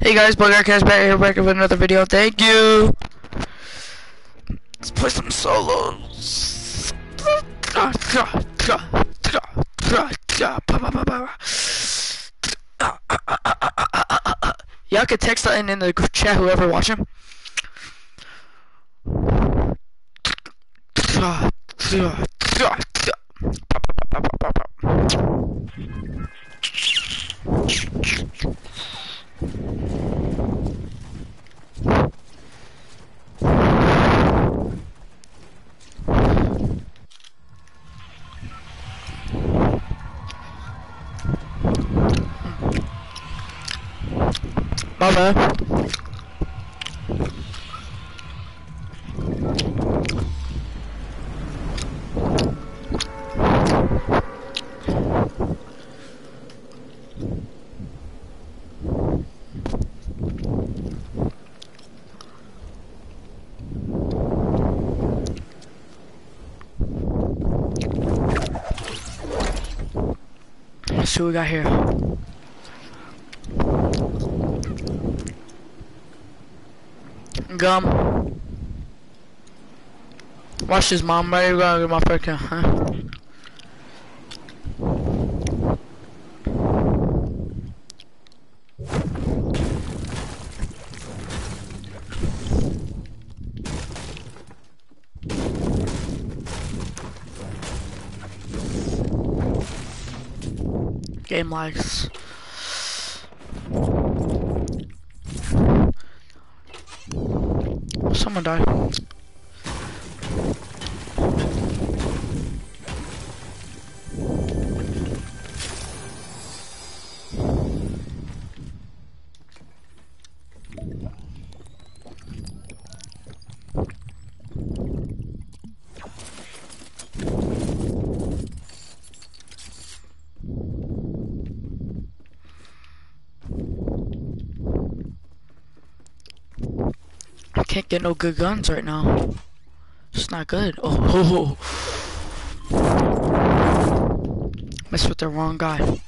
Hey guys, Buggercast back here back with another video. Thank you. Let's play some solos. Y'all can text that in in the chat whoever watching. Let's see what we got here. Gum. Watch this, mom. Ready to go get my freaking, huh? Game likes. Someone died. I can't get no good guns right now. It's not good. Oh, messed with the wrong guy.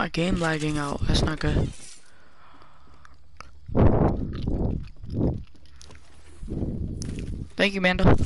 My game lagging out? That's not good. Thank you, Mando.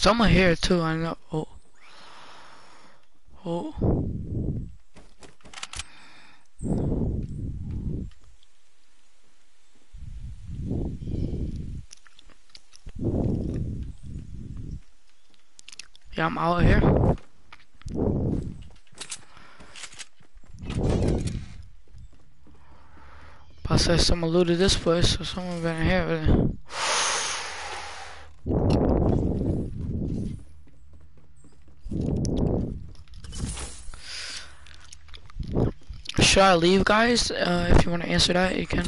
someone here too, I know. Oh. Oh. Yeah, I'm out here. But I said someone looted this place, so someone been here. Really. Should I leave, guys? Uh, if you want to answer that, you can.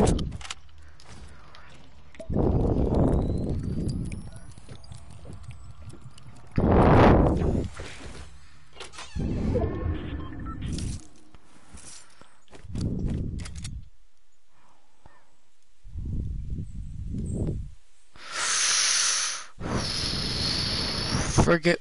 Forget.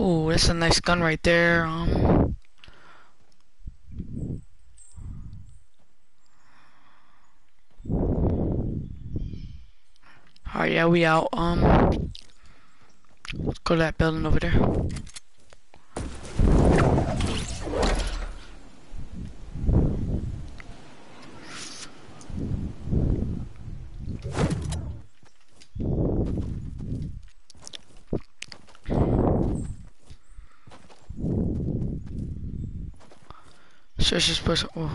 Oh, a nice gun right there. Um, Alright, yeah, we out. Um, let's go to that building over there. Search this person. Oh.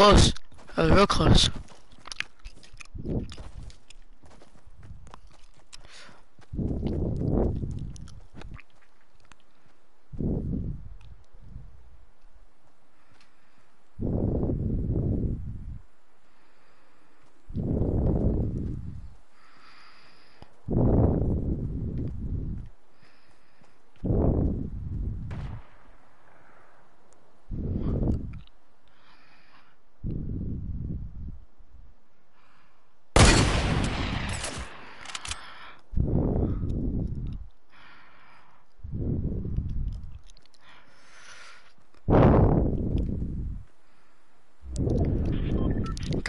That was close. That was real close.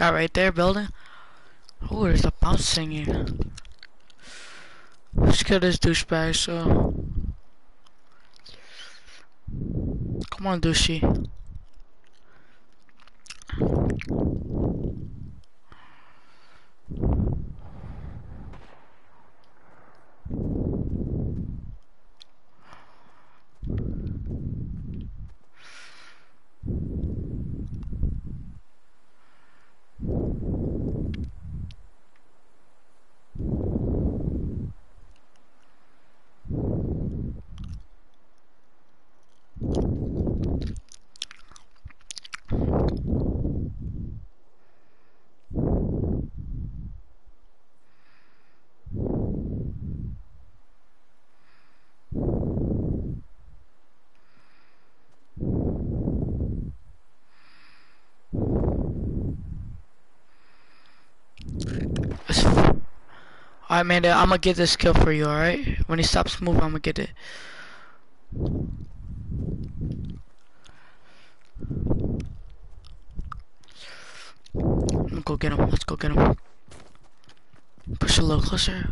Guy right there building. Oh, there's a bouncing here. Let's kill this douchebag, so. Come on, douchey. Alright, man, I'm gonna get this kill for you, alright? When he stops moving, I'm gonna get it. Let's go get him. Let's go get him. Push a little closer.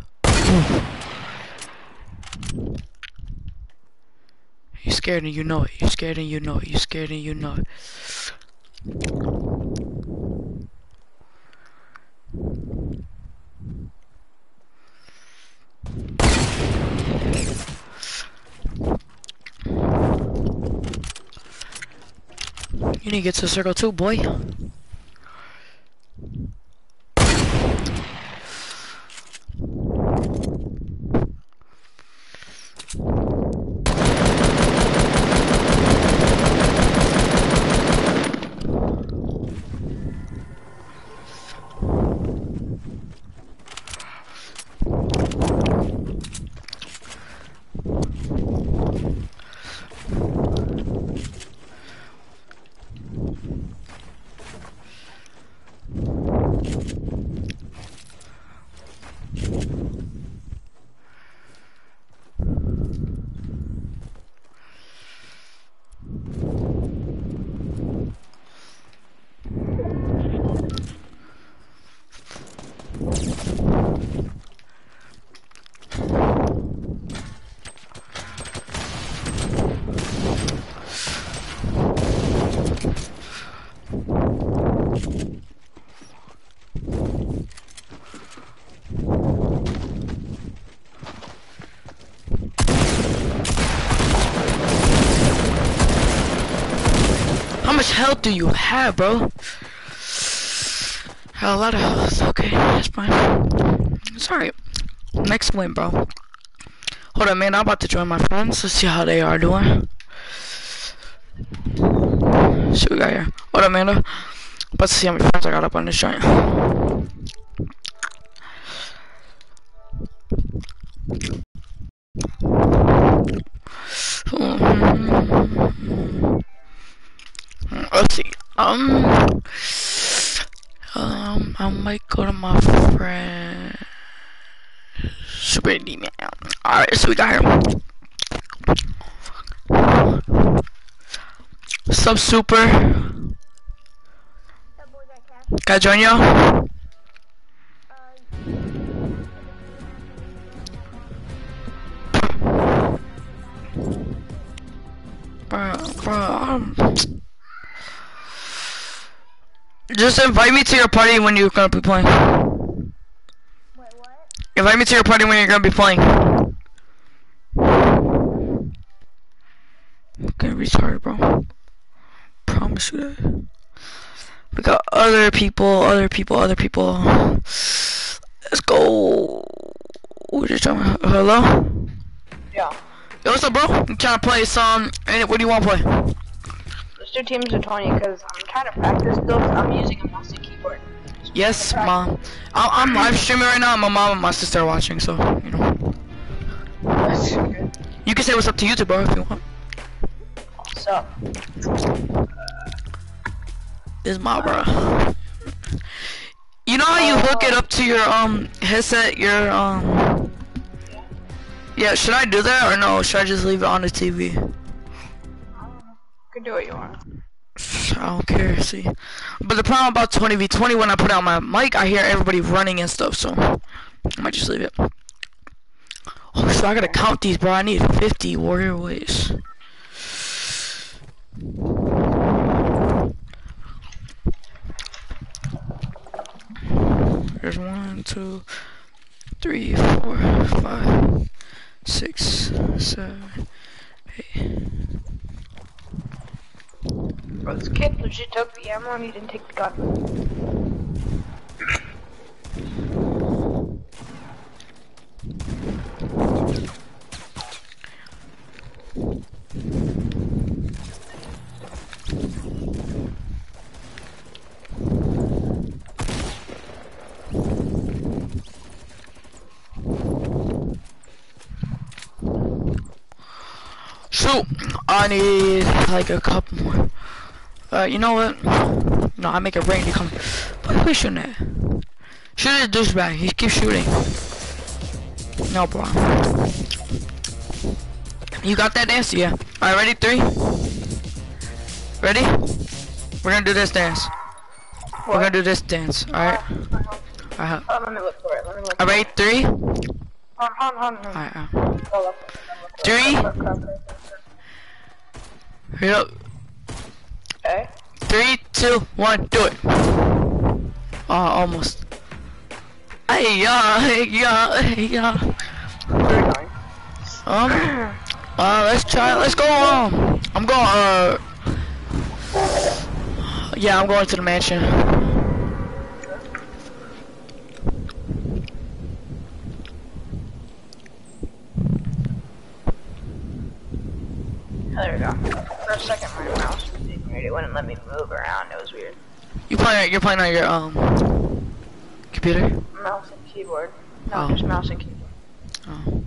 He's scared and you know it. You're scared and you know it. You're scared and you know it. You need to get to the circle too, boy. How much do you have, bro? A lot of health. Okay, that's fine. Alright. Next win, bro. Hold on, man. I'm about to join my friends. Let's see how they are doing. What we got here. Hold on, Amanda. About to see how many friends I got up on this joint. Hmm. Let's see. Um, um, I might go to my friend. Super D man. Alright, so we got here. Sub Super. Can I join you? Bro, just invite me to your party when you're gonna be playing. Wait, what? Invite me to your party when you're gonna be playing. Okay, retard, bro. Promise you that. We got other people, other people, other people. Let's go. What are you talking about? Hello? Yeah. Yo, what's up, bro? I'm trying to play some. and What do you want to play? Let's do teams of 20 because I'm trying to practice 'cause I'm using a mouse and keyboard. Yes, mom. I I'm live streaming right now. My mom and my sister are watching, so you know. That's good. You can say what's up to YouTube, bro, if you want. So, This is my bro. You know how you hook it up to your um headset, your um. Yeah, should I do that or no? Should I just leave it on the TV? Can do what you want. I don't care, see. But the problem about 20v20, when I put out my mic, I hear everybody running and stuff, so I might just leave it. Oh, so I gotta count these, bro. I need 50 warrior ways. There's one, two, three, four, five, six, seven, eight. Bro, this kid legit took the ammo and he didn't take the gun. I need like a couple more. Uh, you know what? No, I make it rain to come. Why we shooting at? Shoot at douchebag. He keeps shooting. No, bro. You got that dance? Yeah. Alright, ready? Three. Ready? We're gonna do this dance. We're gonna do this dance. Alright. Alright. Oh, let me look for it. Let me look. Alright, three. Hold on, hold on, hold on. Alright. Uh. Three. Hurry up. Okay. Three, two, one, do it. Oh, almost. Hey, yeah, hey, yeah, hey, yeah. Um, uh, let's try, let's go, um, I'm going, uh, yeah, I'm going to the mansion. Oh, there we go. For a second, my mouse was being weird. It wouldn't let me move around. It was weird. You playing, you're playing on your, um, computer? Mouse and keyboard. No, Oh. just mouse and keyboard. Oh.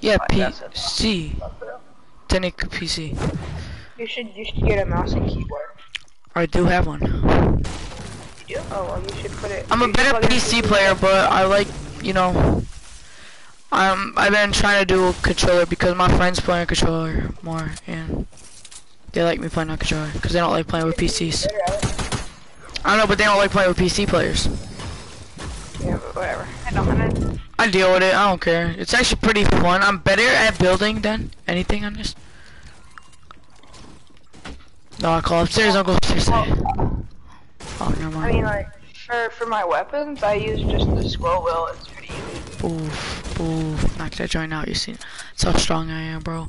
Yeah. PC. Technical PC. You should you should get a mouse and keyboard. I do have one. You do? Oh well, you should put it. I'm a better PC player, but I like, you know, um, I've been trying to do a controller because my friends play on controller more, and they like me playing on controller because they don't like playing with PCs. I don't know, but they don't like playing with PC players. Yeah, but whatever. I don't. I deal with it. I don't care. It's actually pretty fun. I'm better at building than anything on this. No, I call upstairs. I'll go upstairs. Oh, oh never I mean, like for for my weapons, I use just the scroll wheel. It's pretty easy. Oof, oof. Knock that joint out. You see? That's how strong I am, bro.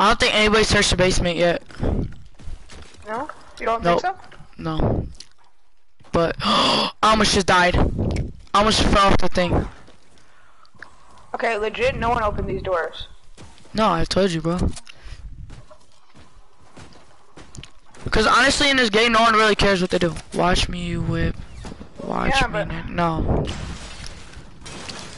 I don't think anybody searched the basement yet. No, you don't Nope. think so? No. But I almost just died. I almost fell off the thing. Okay, legit. No one opened these doors. No, I told you, bro. Because honestly, in this game, no one really cares what they do. Watch me whip. Watch Yeah, me. No.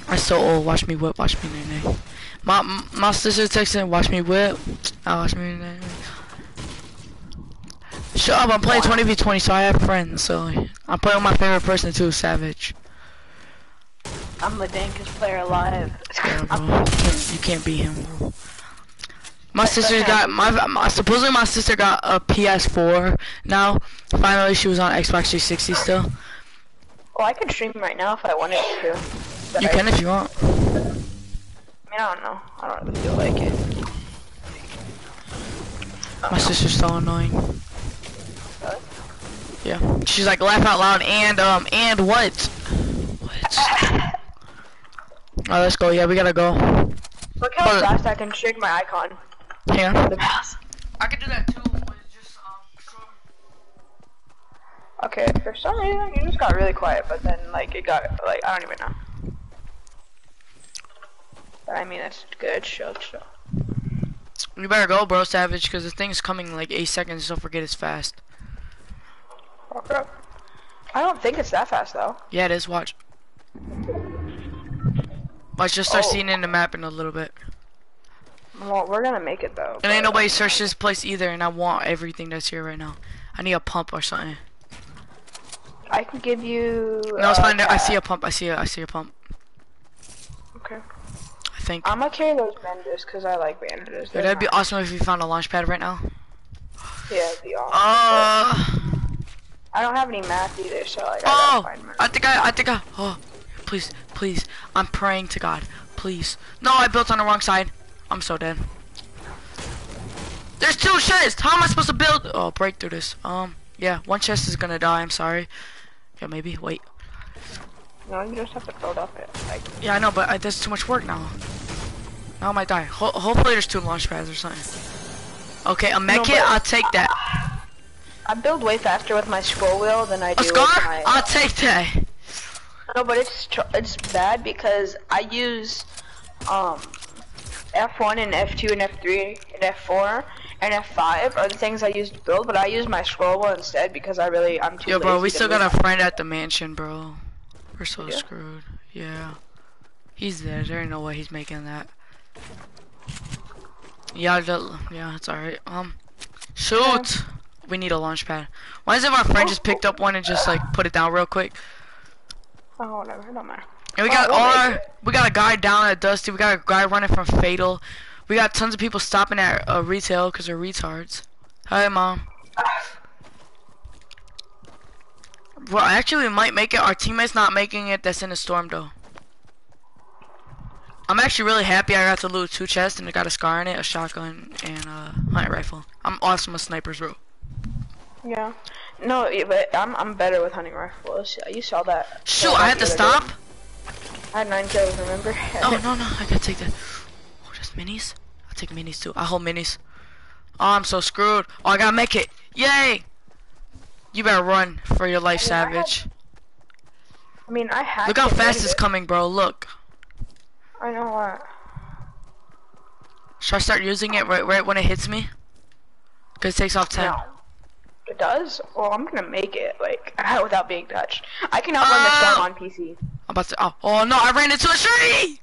I'm so old. Watch me whip. Watch me. Nay, nay. My my sister texting. Watch me whip. I watch me. Shut up! I'm playing 20v20, so I have friends. So I'm playing with my favorite person too, Savage. I'm the dankest player alive. Yeah, bro. You can't, beat him, bro. My sister got my, my supposedly my sister got a PS4 now. Finally, she was on Xbox 360 still. Well, I could stream right now if I wanted to. You I, can if you want. I mean, I don't know. I don't really feel like it. My sister's so annoying. Yeah, she's like laugh out loud and um and what? What? Alright, let's go. Yeah, we gotta go. Look how But- fast I can shake my icon. Yeah. The mouse. I could do that too. Just um. Okay, for some reason you just got really quiet, but then like it got like I don't even know. I mean that's good. Show, show. You better go, bro, Savage, because the thing's coming in like eight seconds. Don't forget it's fast. I don't think it's that fast though. Yeah, it is. Watch. Watch, just start Oh. seeing in the map in a little bit. Well, we're gonna make it though. And ain't nobody searched this place either, and I want everything that's here right now. I need a pump or something. I can give you. No, it's uh, fine. I see a pump. I see a. I see a pump. Think. I'm gonna carry those bandages because I like bandages. They're that'd be nice. awesome if we found a launch pad right now. Yeah, it'd be awesome. Uh. I don't have any math either, so like I Oh. find math. I think I. I think I. Oh. Please, please. I'm praying to God. Please. No, I built on the wrong side. I'm so dead. There's two chests. How am I supposed to build? Oh, break through this. Um. Yeah, one chest is gonna die. I'm sorry. Yeah, maybe. Wait. No, you just have to build up it. Like, Yeah, I know, but I, that's too much work now. Now I might die. Ho hopefully there's two launch pads or something. Okay, a med No, kit, I'll take that. I build way faster with my scroll wheel than I do scar? with my. I'll take that. No, but it's tr- it's bad because I use um F1 and F2 and F3 and F4 and F5 are the things I use to build, but I use my scroll wheel instead because I really I'm too Yo, bro, we still got a friend at the mansion, bro. We're so Yeah? screwed. Yeah. He's dead. There ain't no way he's making that. Yeah, the, yeah, it's alright. Um, shoot! We need a launch pad. Why is it our friend just picked up one and just like put it down real quick? Oh, whatever, it don't matter. And we Oh, got we'll all our, we got a guy down at Dusty. We got a guy running from Fatal. We got tons of people stopping at uh, retail because they're retards. Hi, mom. Well, actually, we might make it. Our teammate's not making it. That's in the storm, though. I'm actually really happy I got to loot two chests and I got a scar in it, a shotgun, and a hunting rifle. I'm awesome with snipers, bro. Yeah. No, but I'm I'm better with hunting rifles. You saw that. Shoot, I had to stop. day. I had nine kills. Remember? Oh no no, I gotta take that. Oh, just minis. I'll take minis too. I hold minis. Oh, I'm so screwed. Oh, I gotta make it. Yay! You better run for your life, I mean, I had- Savage. I mean, I had. Look how fast it's it. coming, bro. Look. I know what. Should I start using it right, right when it hits me? Cause it takes off 10. No. It does? Well, I'm gonna make it, like, without being touched. I can outrun Oh! the storm on PC. I'm about to. Oh, oh no! I ran into a tree.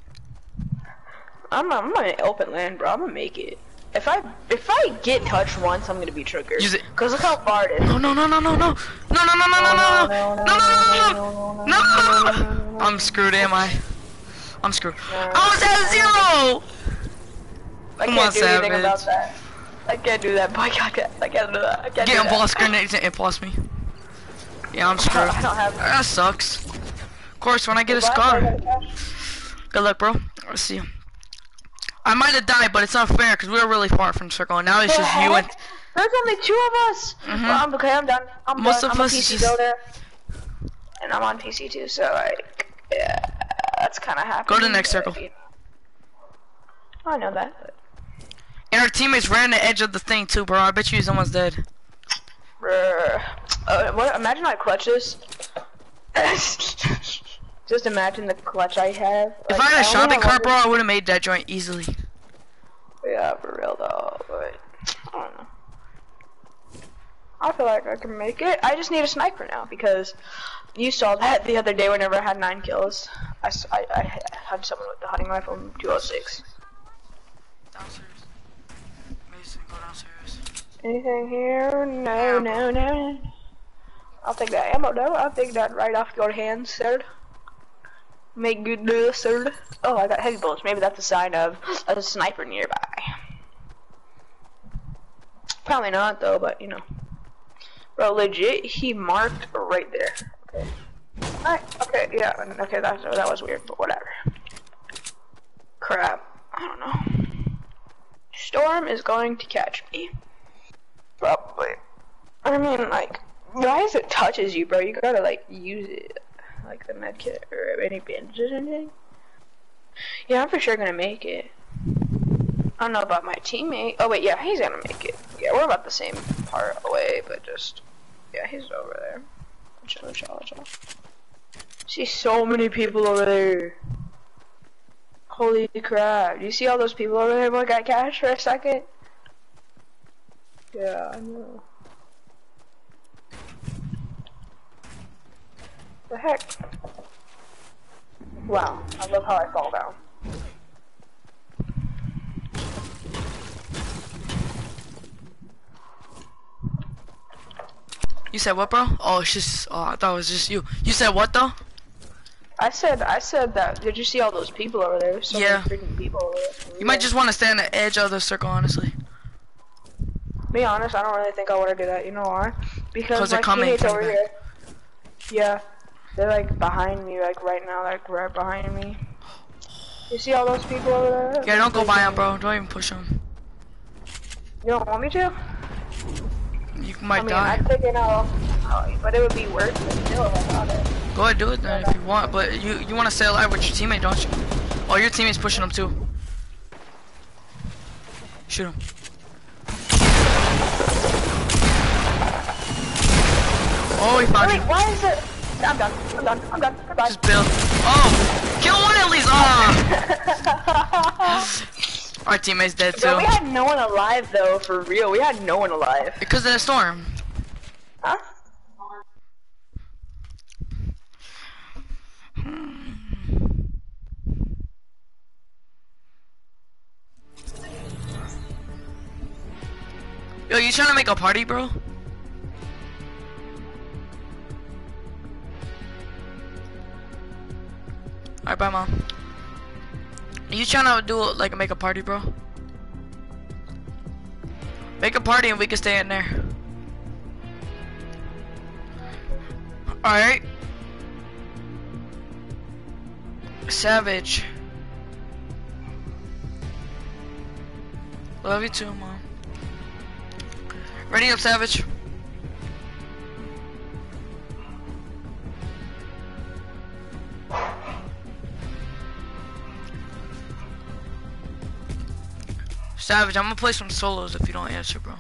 I'm, I'm on open land, bro. I'm gonna make it. If I if I get touched once, I'm gonna be triggered. Use it. Cause look how far it is. No no no no no no no no no no no no no no no no no no! I'm screwed, am I? I'm screwed. I was at zero. I can't do anything about that. I can't do that. I can't, I can't do that. I can't Get do him, that. boss grenades and impulse me. Yeah, I'm screwed. I don't have. That sucks. Of course, when I get a scar. Good luck, bro. Let's see. I might have died, but it's not fair because we were really far from circle. And now it's The just you and. There's only two of us. Mhm. Well, I'm okay. I'm done. I'm Most done. of I'm us a PC just- builder, and I'm on PC too. So like, yeah, that's kind of happening. Go to the next circle. I know that. but- And our teammates ran the edge of the thing too, bro. I bet you someone's dead. Uh, what, imagine I clutch this. Just imagine the clutch I have. If Like, I had a only shopping have cart, bro, I would have made that joint easily. Yeah, for real though, but I don't know. I feel like I can make it. I just need a sniper now because you saw that the other day whenever I had nine kills. I I had someone with the hunting rifle in 206. Downstairs. Mason, go downstairs. Anything here? No, no, no. I'll take that ammo though. I'll take that right off your hands, sir. Make good, sir. Oh, I got heavy bullets. Maybe that's a sign of a sniper nearby. Probably not though, but you know. Bro, legit, he marked right there. Okay. Alright, okay, yeah, okay, that, that was weird, but whatever. Crap. I don't know. Storm is going to catch me. Probably. I mean, like, why is it touches you, bro? You gotta, like, use it. Like the med kit or any bandages or anything. Yeah, I'm for sure gonna make it. I don't know about my teammate. Oh, wait, yeah, he's gonna make it. Yeah, we're about the same part away, but just. Yeah, he's over there. Chill, chill, chill. See so many people over there. Holy crap. Do you see all those people over there who got cash for a second? Yeah, I know. The heck? Wow, I love how I fall down. You said what, bro? Oh, it's just. Oh, I thought it was just you. You said what though? I said, I said that. Did you see all those people over there? So Yeah. freaking people over there. You might just want to stay on the edge of the circle, honestly. Be honest, I don't really think I want to do that. You know why? Because they're my coming teammates over back. here. Yeah, they're like behind me, like right now, like right behind me. You see all those people over there? Yeah, don't go by him, bro. Don't even push him. You don't want me to? You I might mean, die. I'd take it out, but it would be worth it still. it. Go ahead, do it then if you want. But you you want to stay alive with your teammate, don't you? Oh, your teammate's pushing him too. Shoot him. Oh, he found Wait, you. why is it? I'm done. I'm done. I'm done. Goodbye. Just build. Oh, kill one at least. Oh, our teammate's dead Bro, we had no one alive though, for real. We had no one alive. Because of the storm. Huh? Yo, you trying to make a party, bro? Alright, bye, mom. Are you trying to do, like, make a party, bro? Make a party and we can stay in there. Alright. Savage. Love you too, mom. Ready up, Savage. Savage, I'm gonna play some solos if you don't answer, bro.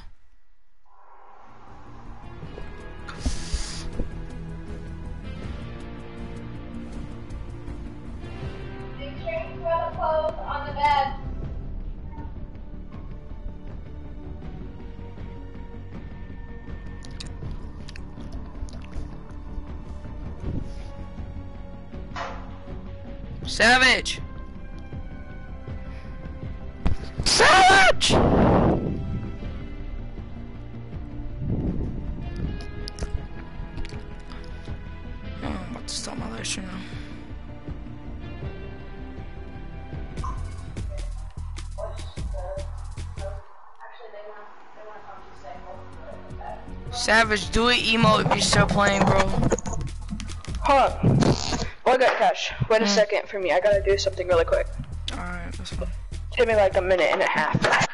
Savage, do it emo if you're still playing, bro. Hold on. Oh, I got cash. Wait a Hmm. second for me. I gotta do something really quick. Alright, that's fine. Take me like a minute and a half.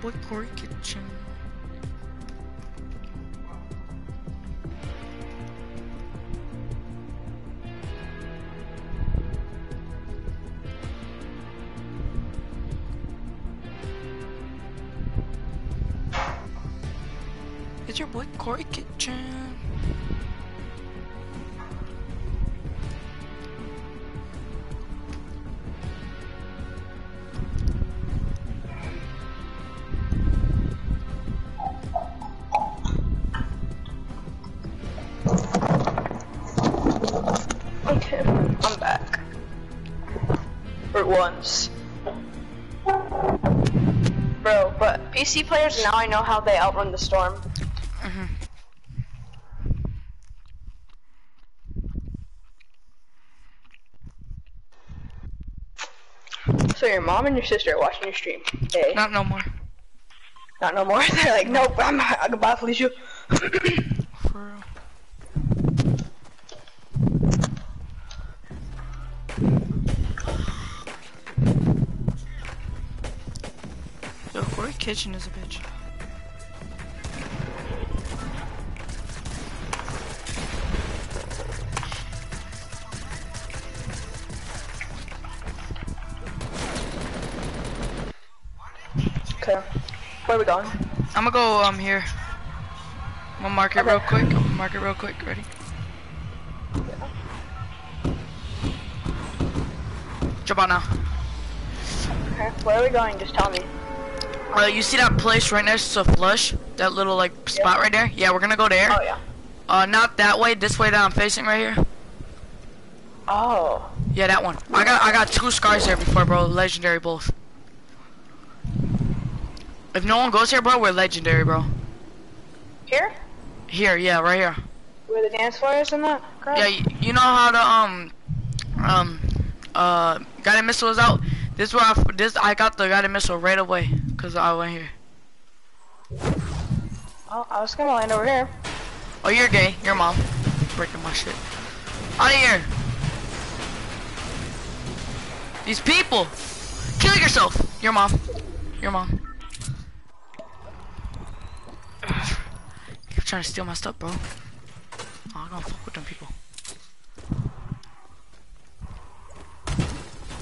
Boy Corey Kitchen. Once. Bro, but PC players, now I know how they outrun the storm. Mhm. So your mom and your sister are watching your stream. Hey, Not no more. not no more. They're like, nope, I'm, I goodbye, Felicia. For real. Yo, Corey Kitchen is a bitch. okay, where are we going? I'm gonna go um here. I'm gonna mark it Okay. real quick. I'm gonna mark it real quick. Ready? Jump out now. Okay, where are we going? Just tell me. Uh, you see that place right next to Flush? That little like spot right there? Yeah, we're gonna go there. Oh yeah. Uh, not that way. This way that I'm facing right here. Oh. Yeah, that one. I got I got two scars there before, bro. Legendary both. If no one goes here, bro, we're legendary, bro. Here? Here, yeah, right here. Where the dance floor is and that? Crap? Yeah, you, you know how the um um uh guided missile is out. This where I this I got the guided missile right away, cause I went here. Oh, I was gonna land over here. Oh, you're gay. Your mom. Breaking my shit. Out of here. These people. Kill yourself. Your mom. Your mom. Keep trying to steal my stuff, bro. Oh, I'm gonna fuck with them people.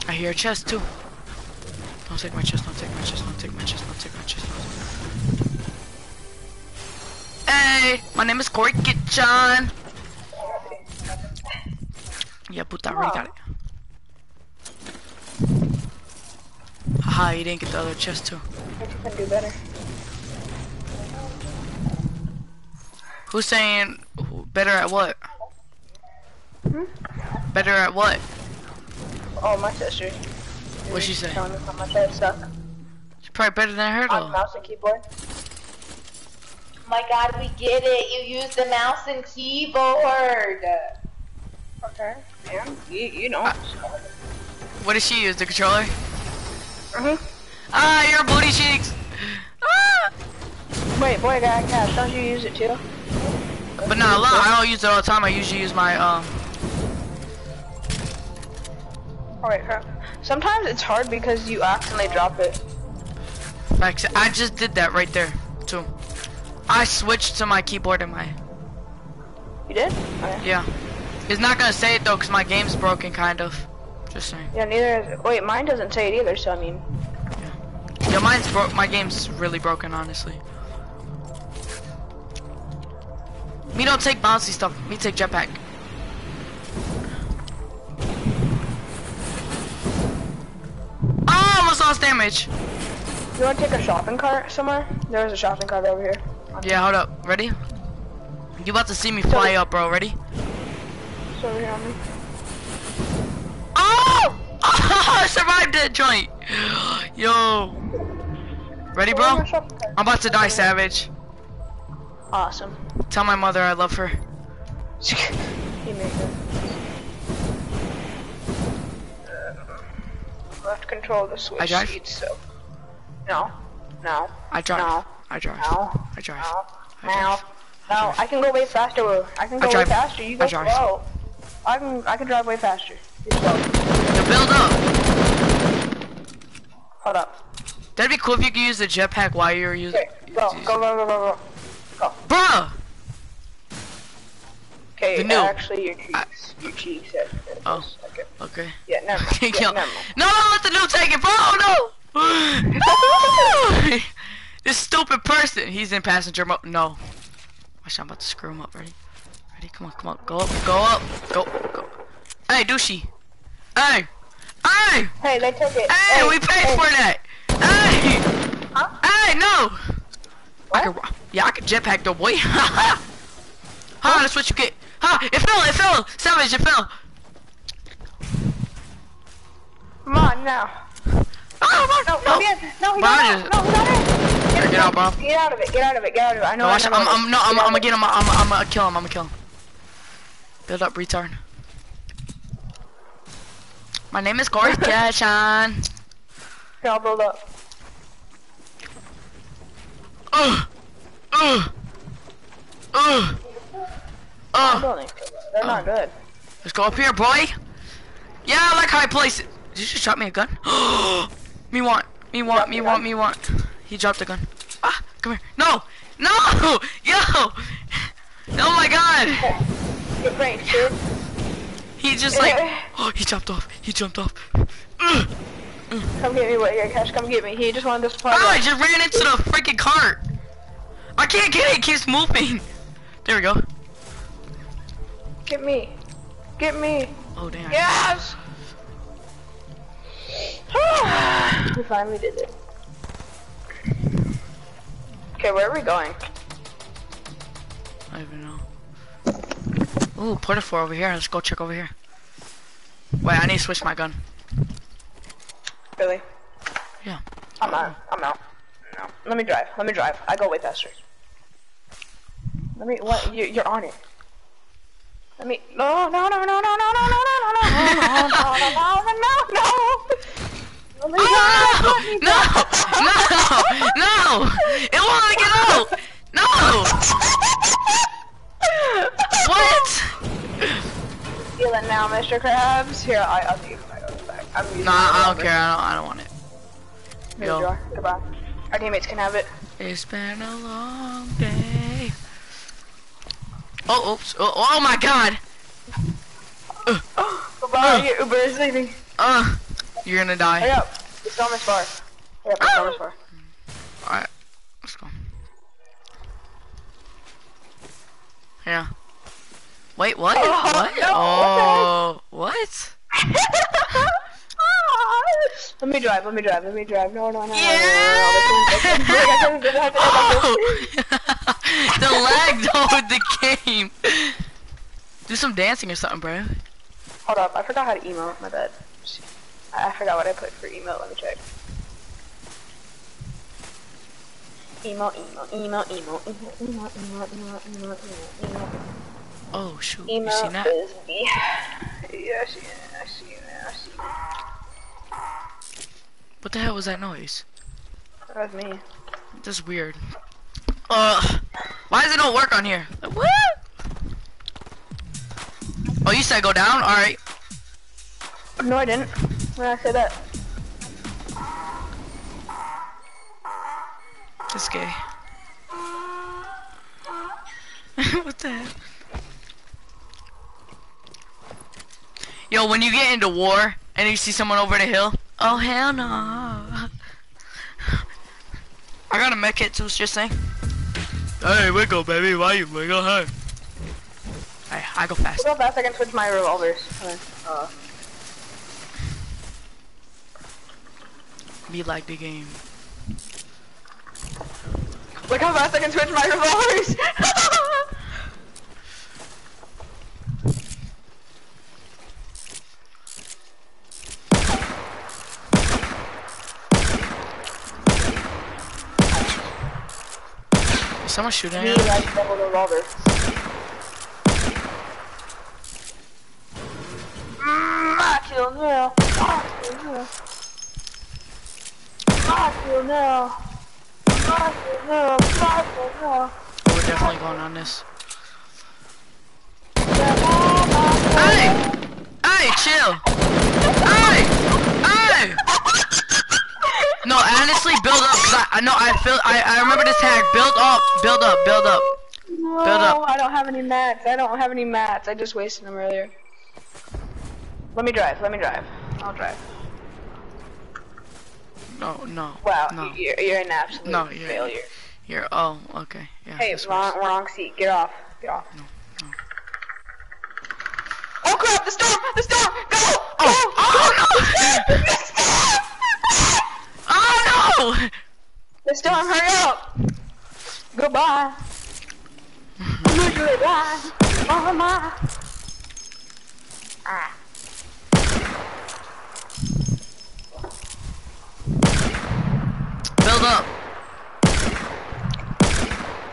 I hear a chest too. Don't take my chest, don't take my chest, don't take my chest, don't take my chest. Hey, my name is Corey Kitchen. Yeah, puta, I already got it. Haha, you didn't get the other chest too. You can do better. Who's saying better at what? Hmm? Better at what? Oh, my sister. What'd she say? Telling me how much I suck She's probably better than her on though. mouse and keyboard. My God, we get it. You use the mouse and keyboard. Okay. Yeah, you, you know. Uh, What does she use? The controller? Mhm. Ah, your booty cheeks. Ah! Wait, boy, got cash. Don't you use it too? But not a lot. I don't use it all the time. I usually use my um. Alright, crap. Sometimes it's hard because you accidentally drop it. Facts. I just did that right there too. I switched to my keyboard and my You did? Oh, okay. yeah. It's not gonna say it though, cause my game's broken, kind of. Just saying. Yeah, neither is. Wait, mine doesn't say it either, so I mean. Yeah, mine's broke. My game's really broken, honestly. Me don't take bouncy stuff. Me take jetpack. Oh, almost lost damage. You wanna take a shopping cart somewhere? There's a shopping cart over here. Yeah, hold up. Ready? You about to see me fly up, bro. Ready? It's over here on me. Oh! I survived that joint. Yo. Ready, bro? my shopping cart? I'm about to die, Savage. Awesome. Tell my mother I love her. you make it. Left control the switch I drive? seats, so. No. No. I drive. No. I drive. No. I drive. No. I No. drive. No. I can go way faster. I can I go way faster. You I go drive. slow. I can. I can drive way faster. You slow. To build up. Hold up. That'd be cool if you could use the jetpack while you're using. Okay. Go. Go. Go. Go. Go. Go. Bruh! Okay. Actually, your cheeks. I- Said, Oh. Okay. Okay. Yeah. Never mind. Can't Yeah, never No, mind. no, let the new take it, bro. No. no! this stupid person. He's in passenger mode. No. Watch, I'm about to screw him up. Ready? Ready? Come on, come on. Go up. Go up. Go. Go. Hey, douchey. Hey. Hey. Hey, they took it. Hey, we paid hey. for that. Hey. Huh? Hey, no. I What? can, yeah, I can jetpack though, boy. Ha, that's what you get. Ha, it fell, it fell. Savage, it fell. Come on now. Oh, ah, No, no, no, no, he's Bro, I not. just- No, he's not. Get out, bro. Get out of it. Get out of it. Get out of it. I know. No, I watch, know, I'm, I know. I'm, no, I'm, Get I'm of gonna it. get him. I'm, I'm gonna kill him. I'm gonna kill him. Build up, retard. My name is Corey Cashan. Here, I'll build up. Ugh. Ugh. Ugh. Building. They're not good. Let's go up here, boy. Yeah, I like how I place it. Did you just drop me a gun? me want. Me want. Me want. Me want. He dropped a gun. Ah, come here. No. No. Yo. Oh my God. Get pranked, dude. He just like. Oh, he jumped off. He jumped off. Ugh. Come get me, wait, here, Cash. Come get me. He just wanted this Oh, I just ran into the freaking cart. I can't get it. It keeps moving. There we go. Get me. Get me. Oh damn. Yes. we finally did it. Okay, where are we going? I don't even know. Ooh, four over here. Let's go check over here. Wait, I need to switch my gun. Really? Yeah. I'm out. I'm out. No. Let me drive. Let me drive. I go way faster. Let me. What? You, you're on it. Let me. No, no, no, no, no, no, no, no, no, no, no, no, no, no, no, no, no. Let me drive. Oh, no! No! No! No! It won't let me get out! No! what? Feel it now, Mr. Krabs. Here, I, I'll give you my other back. I'm using Nah, my I don't revolver. care. I don't. I don't want it. Here Yo. you are. Goodbye. Our teammates can have it. It's been a long day. Oh, oops. Oh, oh my God. Goodbye. Your Uber is leaving. Uh, you're gonna die. Hurry up. Storm is far. Hurry up. The storm is far. Alright, let's go. Yeah. Wait, what? Oh, what? no, oh, what? let me drive. Let me drive. Let me drive. No, no, no. Yeah! Oh! the lag though the game. Do some dancing or something, bro. Hold up. I forgot how to emote. My bad. I forgot what I put for emote. Let me check. Emo, emo, emo, emo, emo, emo, emo, emo, emo, emo. Oh shoot, Emo you seen that? is me. Yeah, see it. I see it. What the hell was that noise? That was me. That's weird. Uh, why does it not work on here? What? Oh, you said go down? Alright. No, I didn't. When I said that. This gay. what the hell? Yo, when you get into war and you see someone over the hill, oh hell no. I got a med kit too, just saying. Hey, wiggle, baby, why you wiggle? Hey. Hey, I go fast. Look how fast I can switch my revolvers. Uh, Be like the game. look how fast I can switch my revolvers. Is someone shooting Me at us? like double revolver. Mm, I kill now. I kill now. I kill now. I kill now. I kill now. We're definitely going on this. Hey! Hey, chill! Hey! No, honestly, build up, cause I, know, I feel, I, I remember this tag. Build up, build up, build up. No, Build up. I don't have any mats. I don't have any mats. I just wasted them earlier. Let me drive. Let me drive. I'll drive. No, no, Wow, no. you're, you're an absolute No, you're- failure. You're, oh, okay, yeah. Hey, wrong, works. wrong seat. Get off. Get off. no. Oh crap! The storm! The storm! Go! Oh, oh Go! oh Oh no! The storm! Hurry up! Goodbye. Goodbye. Oh my. Ah. Build up.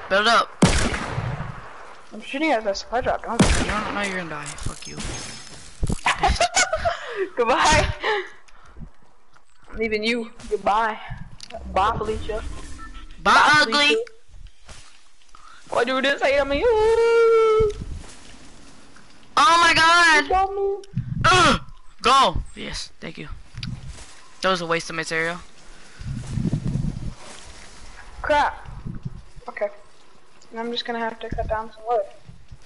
Build up. I'm shooting at the supply drop. Don't. No, no, you're gonna die. Fuck you. Goodbye. I'm leaving you. Goodbye. Bye, Felicia. Bye, ugly. Why do this? I am you. Oh my god. Me. Ugh. Go. Yes, thank you. That was a waste of material. Crap. Okay. And I'm just gonna have to cut down some wood.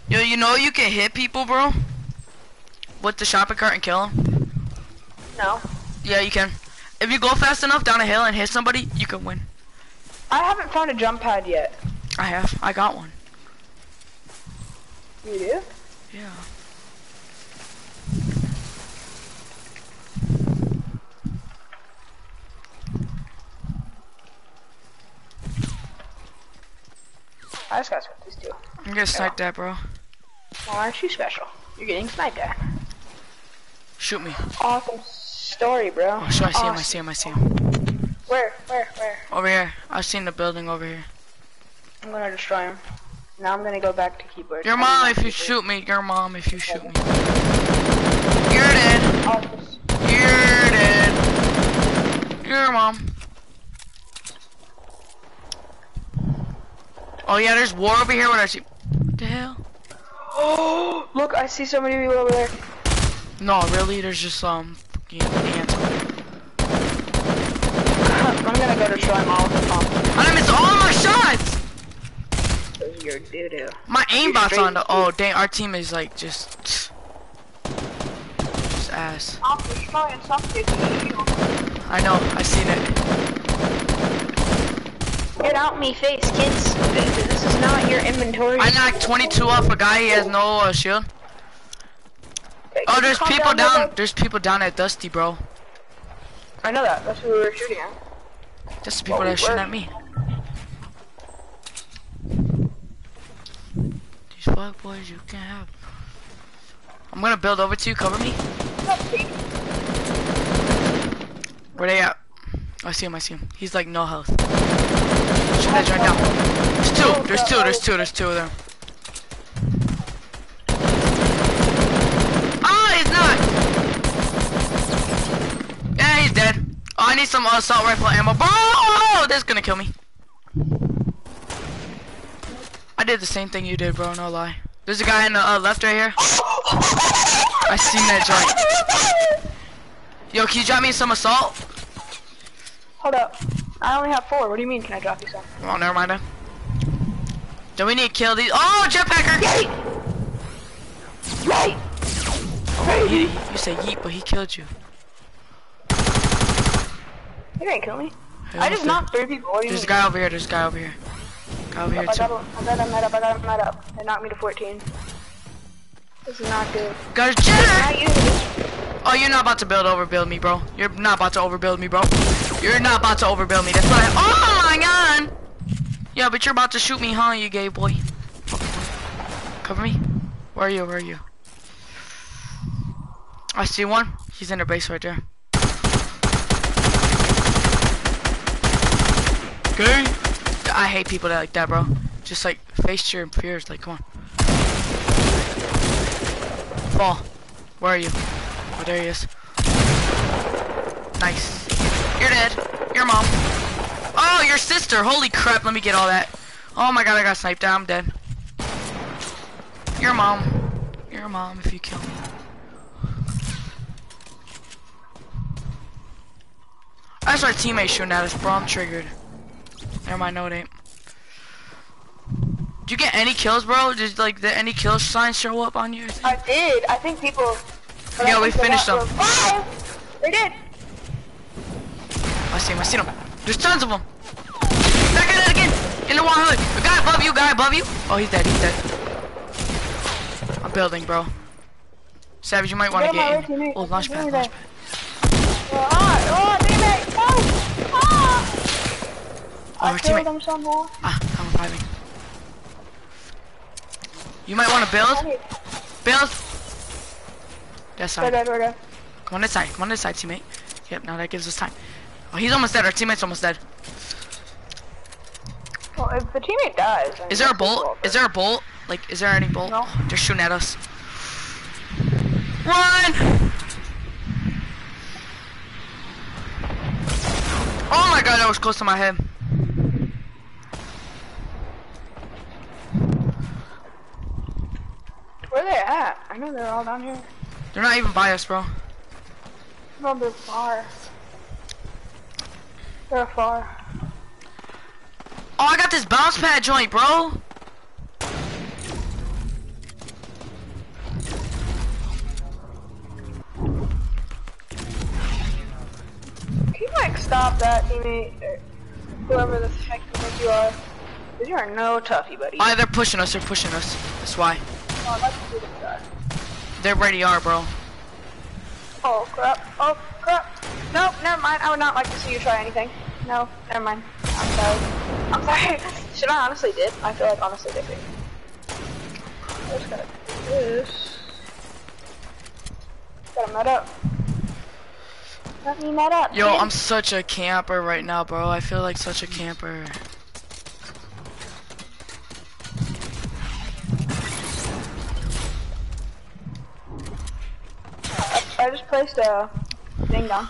Yo, you know you can hit people, bro? With the shopping cart and kill them? No. Yeah, you can. If you go fast enough down a hill and hit somebody, you can win. I haven't found a jump pad yet. I have. I got one. You do? Yeah. I just got these two. I'm gonna snipe that, bro. Why aren't you special? You're getting sniped at. Shoot me. Awesome story, bro. Oh, should I see him? I see him. I see him. Where? Where? Where? Over here. I've seen the building over here. I'm gonna destroy him. Now I'm gonna go back to keyboard. Your mom if you keyboard. shoot me. Your mom if you shoot me. You're dead. Oh, You're dead. Your mom. Oh yeah, there's war over here. What I see? What the hell? Oh, look, I see so many people over there. No, really? There's just um fucking ants. I'm gonna go destroy them all with the pump. I missed all my shots. This is your doo doo. My aimbot's on the. Oh dang, our team is like just. Just ass. I'm. I know. I seen it. Get out me face, kids. This is not your inventory. I knocked 22 off a guy. He has no uh, shield. Oh, there's people down, down. There's people down at Dusty, bro. I know that. That's who we were shooting at. That's the people Well, that are shooting at me. These fuck boys, you can't have. I'm gonna build over to you. Cover me. Where they at? I see him. I see him. He's like no health. Shoot that joint down. There's two. There's two. There's two. There's two of them. Ah, he's He's dead. Oh, I need some assault rifle ammo. Bro, oh, this is gonna kill me. I did the same thing you did, bro. No lie. There's a guy in the uh, left right here. I seen that joint. Yo, can you drop me some assault? Hold up. I only have four. What do you mean? Can I drop you some? Oh, never mind then. Then we need to kill these. Oh, jetpacker! Yeet! Right. He, you say yeet, but he killed you. You didn't kill me. Hey, I just knocked three people. What There's a guy over here. There's a guy over here. Guy over here I too. got him. I got him met up. I got him met up. They knocked me to 14. This is not good. Got a jetter! Not you. Oh, you're not about to build overbuild me, bro. You're not about to overbuild me, bro. You're not about to overbuild me. That's I. Oh my god! Yeah, but you're about to shoot me, huh, you gay boy? Cover me. Where are you? Where are you? I see one. He's in the base right there. I hate people that like that, bro. Just like face your fears. Like, come on. Fall. Where are you? Oh, there he is. Nice. You're dead. Your mom. Oh, your sister. Holy crap. Let me get all that. Oh my god, I got sniped down. I'm dead. Your mom. Your mom if you kill me. That's our teammate shooting at us, bro. I'm triggered. Never mind, no it ain't. Did you get any kills, bro? Did like the any kill signs show up on you? I did. I think people. Yeah, we finished them. Five. They did. I see him, I see him. There's tons of them. Back at it again. In the one hood. A guy above you, guy above you. Oh, he's dead, he's dead. I'm building, bro. Savage, you might want to Get in. Oh, launch pad, launch pad. Oh, oh, teammate. No. Ah. Oh, I our killed teammate. them somehow. Ah, I'm reviving. You might want to build. Build. That side. we're dead. Come on this side. Come on this side, teammate. Yep, now that gives us time. Oh, he's almost dead. Our teammate's almost dead. Well, if the teammate dies. Is there a bolt? Is there a bolt? Like, is there any bolt? No. They're shooting at us. Run! Oh my god, that was close to my head. Where they at? I know they're all down here. They're not even by us, bro. No, they're far. They're far. Oh, I got this bounce pad joint, bro. Can you like stop that teammate? Or whoever the heck you think you are. you are no toughie, buddy. Oh, they're pushing us. They're pushing us. That's why. Oh, let's do this guy. They already are, bro. Oh crap. Oh crap. Nope, never mind. I would not like to see you try anything. No, never mind. I'm sorry. I'm sorry. Should I honestly did? I feel like honestly did. I just gotta do this. Gotta met up. Let me met up. Yo. I'm such a camper right now, bro. I feel like such a camper. Just placed thing down.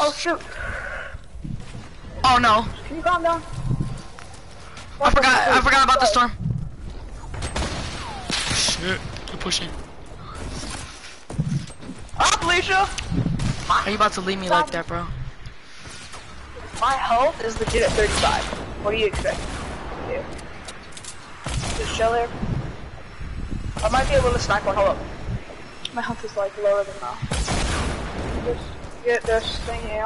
Oh shoot. Oh no. Can you calm down? I forgot. I forgot about the storm. Shit. You're pushing. Ah, up, Alicia! Are you about to leave me like that, bro? My health is legit at 35. What do you expect? Yeah. Just chill there. I might be able to snipe one. Hold up. My health is like lower than that. Just get this thing they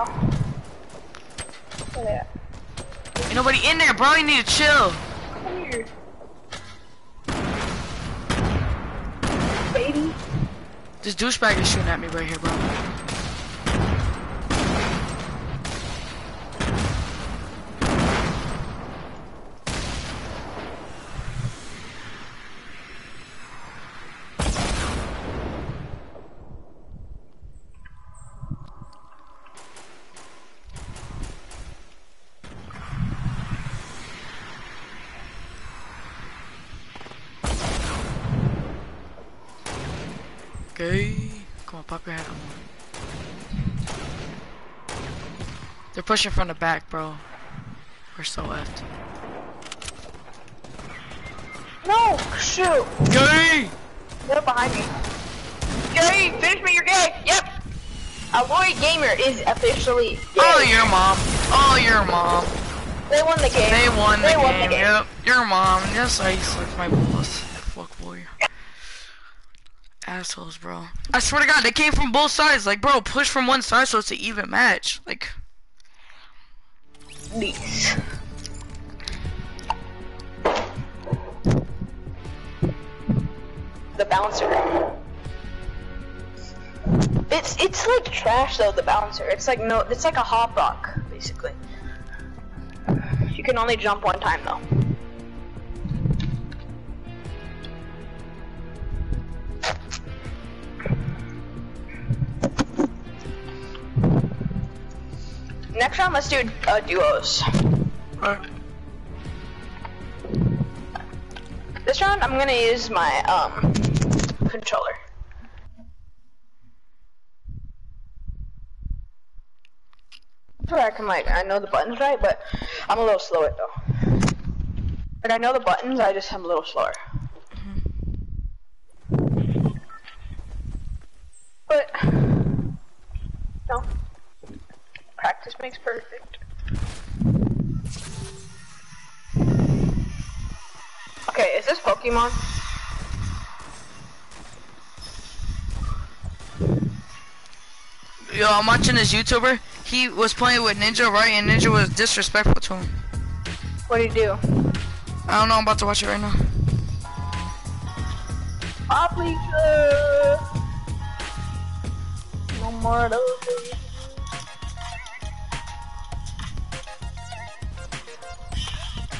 at? Ain't nobody in there, bro. You need to chill. Come here. Baby. This douchebag is shooting at me right here, bro. Okay. Come on, pop your head on. They're pushing from the back, bro. We're so left. No! Shoot! Gay! They're behind me. Gay! Finish me, you're gay! Yep! Alloy Gamer is officially gay. Oh, your mom. Oh, your mom. They won the game. They won the They game. won the game. Yep. Your mom. Yes, I suck my balls. Fuck boy. Assholes, bro. I swear to God, they came from both sides. Like, bro, push from one side so it's an even match. Like, Please. The bouncer. It's it's like trash though. The bouncer. It's like no. It's like a hop rock basically. You can only jump one time though. Next round, let's do uh, duos. Alright. This round, I'm gonna use my um controller. Where I can like, I know the buttons right, but I'm a little slow at though. Like I know the buttons, I just am a little slower. But no, practice makes perfect. Okay, is this Pokemon? Yo, I'm watching this YouTuber. He was playing with Ninja, right? And Ninja was disrespectful to him. What do you do? I don't know. I'm about to watch it right now. Oblique. No more of those.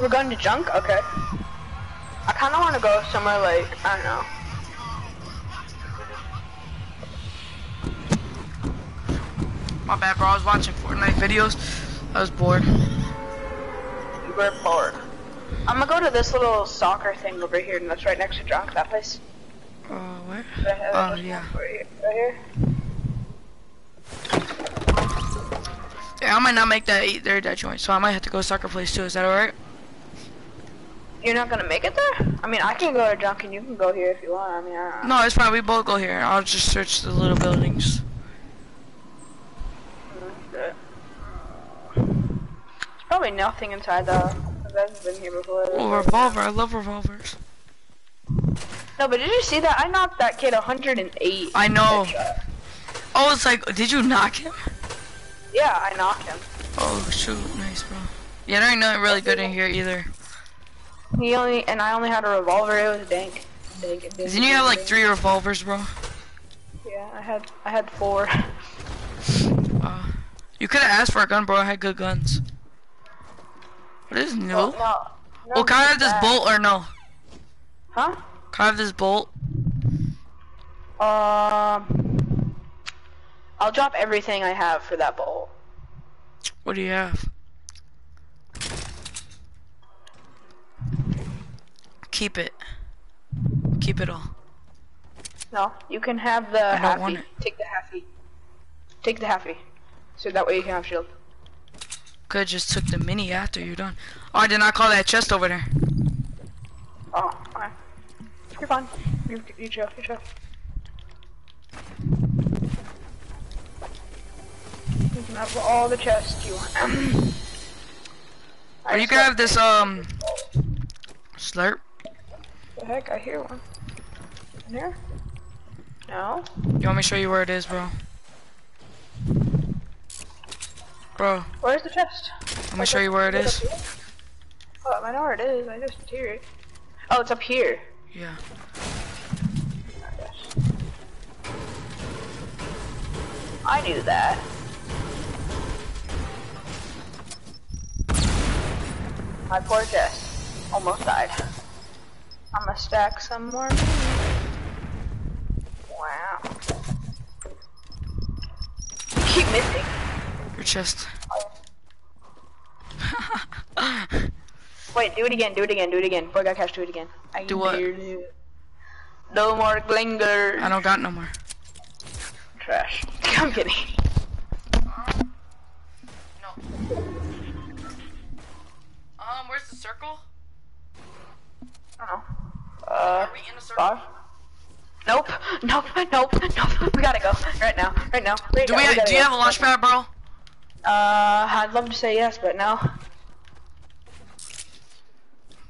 We're going to junk? Okay. I kind of want to go somewhere like, I don't know. My bad, bro. I was watching Fortnite videos. I was bored. We're bored. I'm gonna go to this little soccer thing over here, and that's right next to junk, that place. Uh, where? Right Oh, yeah. Right here. Right here. Yeah, I might not make that eat there that joint, so I might have to go soccer place too. Is that alright? You're not gonna make it there? I mean, I can go to junk and you can go here if you want. I mean, I. No, it's fine. We both go here. I'll just search the little buildings. There's probably nothing inside though. I've been here before. Oh, revolver. I love revolvers. No, but did you see that? I knocked that kid 108. I know. Oh, it's like, did you knock him? Yeah, I knocked him. Oh, shoot. Nice, bro. Yeah, there ain't nothing really good in here either. He only and I only had a revolver. It was dank. dank, Didn't you have like three revolvers, bro? Yeah, I had I had four. Uh, You could have asked for a gun, bro. I had good guns. What is new? Oh, no. no well, can I have this bad. bolt or no? Huh? Can I have this bolt? Um, I'll drop everything I have for that bolt. What do you have? Keep it. Keep it all. No, you can have the I don't want halfie. it. Take the halfie. Take the halfie. So that way you can have shield. Could just took the mini after you're done. Oh, I did not call that chest over there. Oh, fine. You're fine. You, you chill, you chill. You can have all the chests you want. Or you can have this um slurp. The heck, I hear one. In here? No? You want me to show you where it is, bro? Bro, Where's the chest? let me show you where it is. Oh, I know where it is. I just hear it. Oh, it's up here. Yeah. I knew that. My poor chest almost died. I'm gonna stack some more. Wow. Keep missing. Your chest. Wait, do it again, do it again, do it again. Boy got cash, do it again. I Do what? No more glinger. I don't got no more. Trash. I'm kidding. No. Um, where's the circle? I don't know. Uh, we in a five? Nope. Nope. Nope. Nope. We gotta go right now. Right now. Right Do now. we? gotta do you have a launch pad, bro? Uh, I'd love to say yes, but no. Oh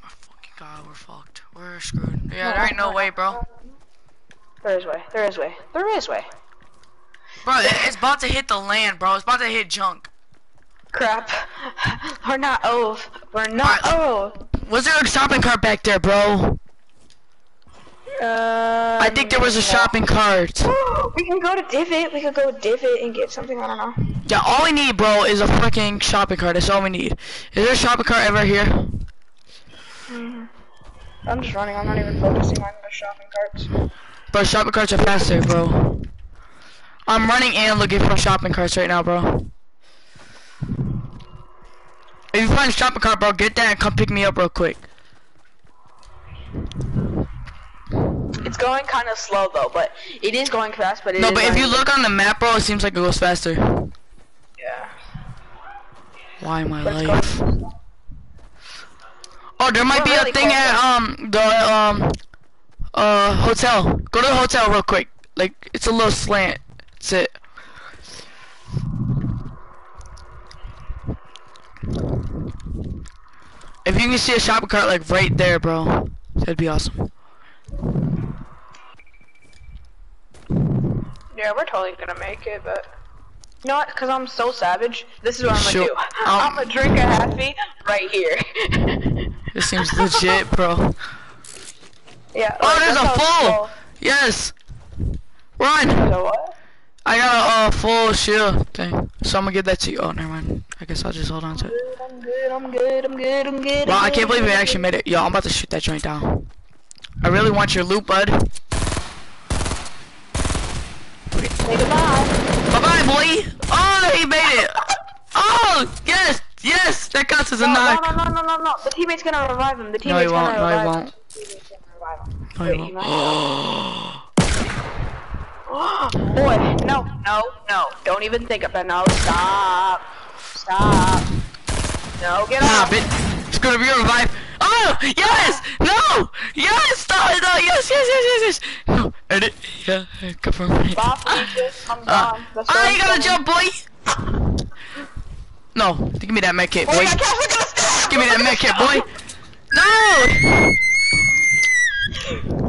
my fucking god, we're fucked. We're screwed. Yeah, there ain't no way, bro. There is way. There is way. There is way. Bro, it's about to hit the land, bro. It's about to hit junk. Crap. We're not oath. We're not Alright. oath. Was there a shopping cart back there, bro? Uh, I think there was a shopping cart. We can go to Divot. We could go to Divot and get something. I don't know. Yeah, all we need, bro, is a freaking shopping cart. That's all we need. Is there a shopping cart ever here? I'm just running. I'm not even focusing on the shopping carts. Bro, shopping carts are faster, bro. I'm running and looking for shopping carts right now, bro. If you find a shopping cart, bro, get that and come pick me up real quick. It's going kind of slow though, but it is going fast. But it No, but if you look on the map, bro, it seems like it goes faster. yeah. Why my Let's go. life? Oh, there might We're be really a thing at um the um uh hotel. Go to the hotel real quick. Like it's a little slant. That's it. If you can see a shopping cart like right there, bro, that'd be awesome. Yeah, we're totally gonna make it, but you know what? Cause I'm so savage. This is what I'm gonna Sure. do. Um, I'm gonna drink a happy right here. This seems legit, bro. yeah. Oh, like, there's a full. Yes. Run. A what? I got a uh, full shield thing, so I'm gonna give that to you. Oh, never mind. I guess I'll just hold on to it. I'm good. I'm good. I'm good. I'm good. Wow, I can't believe we actually made it. Yo, I'm about to shoot that joint down. I really want your loot, bud. good. Say goodbye. Bye bye, boy. Oh, he made it. Oh, yes, yes. That counts as a No, no, knock. no, no, no, no, no. The teammate's gonna revive him. The teammate's won't. gonna No, he won't. The teammate's gonna revive him. No, he won't. might- Boy, no, no, no. Don't even think about it. No, stop. Stop. No, get Stop off. it. It's gonna be a revive. Oh, yes. No. Yes. Stop it. No. Yes. Yes. Yes. Yes. Yes. No. Edit. Yeah. Confirm. Felicia. I'm Uh, gone. Oh, you gotta jump, boy. No. Give me that med kit, Boy, boy. I can't look at the Give me that med kit, boy. No.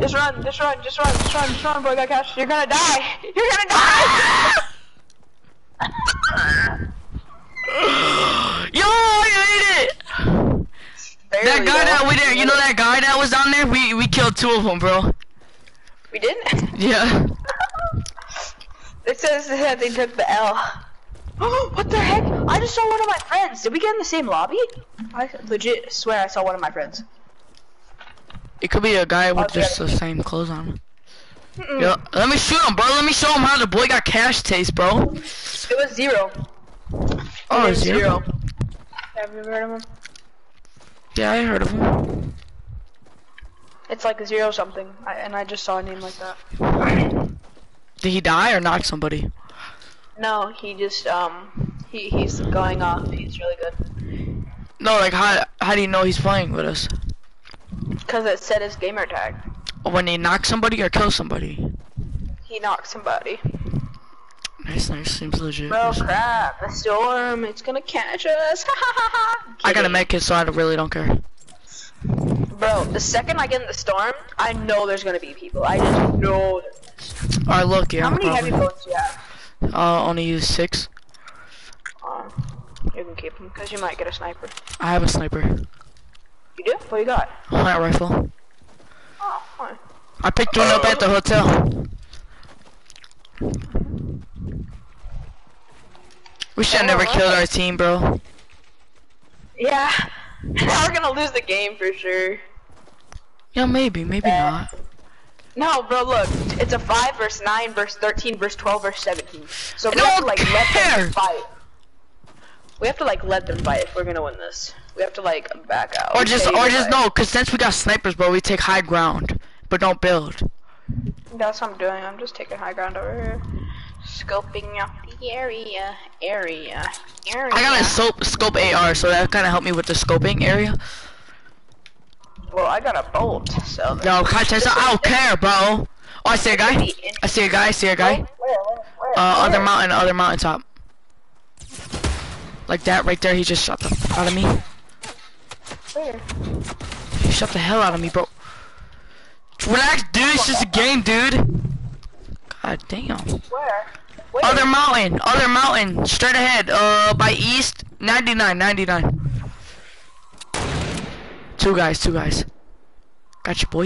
Just run, just run, just run, just run, just run, boy, got cash. You're gonna die. You're gonna die. Yo, I made it. That guy that we there, you know that guy that was down there? We we killed two of them, bro. We didn't. Yeah. It says that they took the L. what the heck? I just saw one of my friends. Did we get in the same lobby? I legit swear I saw one of my friends. It could be a guy with Okay. just the same clothes on. Mm-mm. Yo, let me shoot him, bro. Let me show him how the boy got cash taste, bro. It was zero. Oh, It was zero. Have you ever heard of him? Yeah, I heard of him. It's like zero something, I, and I just saw a name like that. Did he die or knock somebody? No, he just um, he he's going off. He's really good. No, like how how do you know he's playing with us? Cause it said his gamer tag. When he knocks somebody or kills somebody? He knocked somebody. Nice, nice. Seems legit. Bro, crap! The storm, it's gonna catch us. I gotta make it so I really don't care. Bro, the second I get in the storm, I know there's gonna be people. I just know. Alright, look, yeah. How many heavy probably. bullets do you have? Uh, only use six. Uh, you can keep them, cause you might get a sniper. I have a sniper. You do? What do you got? Hunt rifle. Oh, fine. I picked one up at the hotel. We should have never oh, killed our team, bro. Yeah. now we're gonna lose the game for sure. Yeah, maybe, maybe not. No, bro, look. It's a 5 versus 9 versus 13 versus 12 versus 17. So we I have to like let care. them fight. We have to like let them fight if we're gonna win this. We have to like back out. Or just, or just no, cause since we got snipers, bro, we take high ground, but don't build. That's what I'm doing. I'm just taking high ground over here. Scoping out the area. Area. Area. I got a scope, scope AR, so that kind of helped me with the scoping area. Well, I got a bolt, so. No, contest, I don't care, bro. Oh, I see a guy. I see a guy. I see a guy. Where, where, where? Uh, other mountain, other mountain top. Like that right there. He just shot the f- out of me. Where? He shot the hell out of me, bro. Relax, dude. It's just a game, dude. God damn. Where? Other mountain, other mountain, straight ahead. Uh, by east, 99, 99. Two guys, two guys. Got you, boy.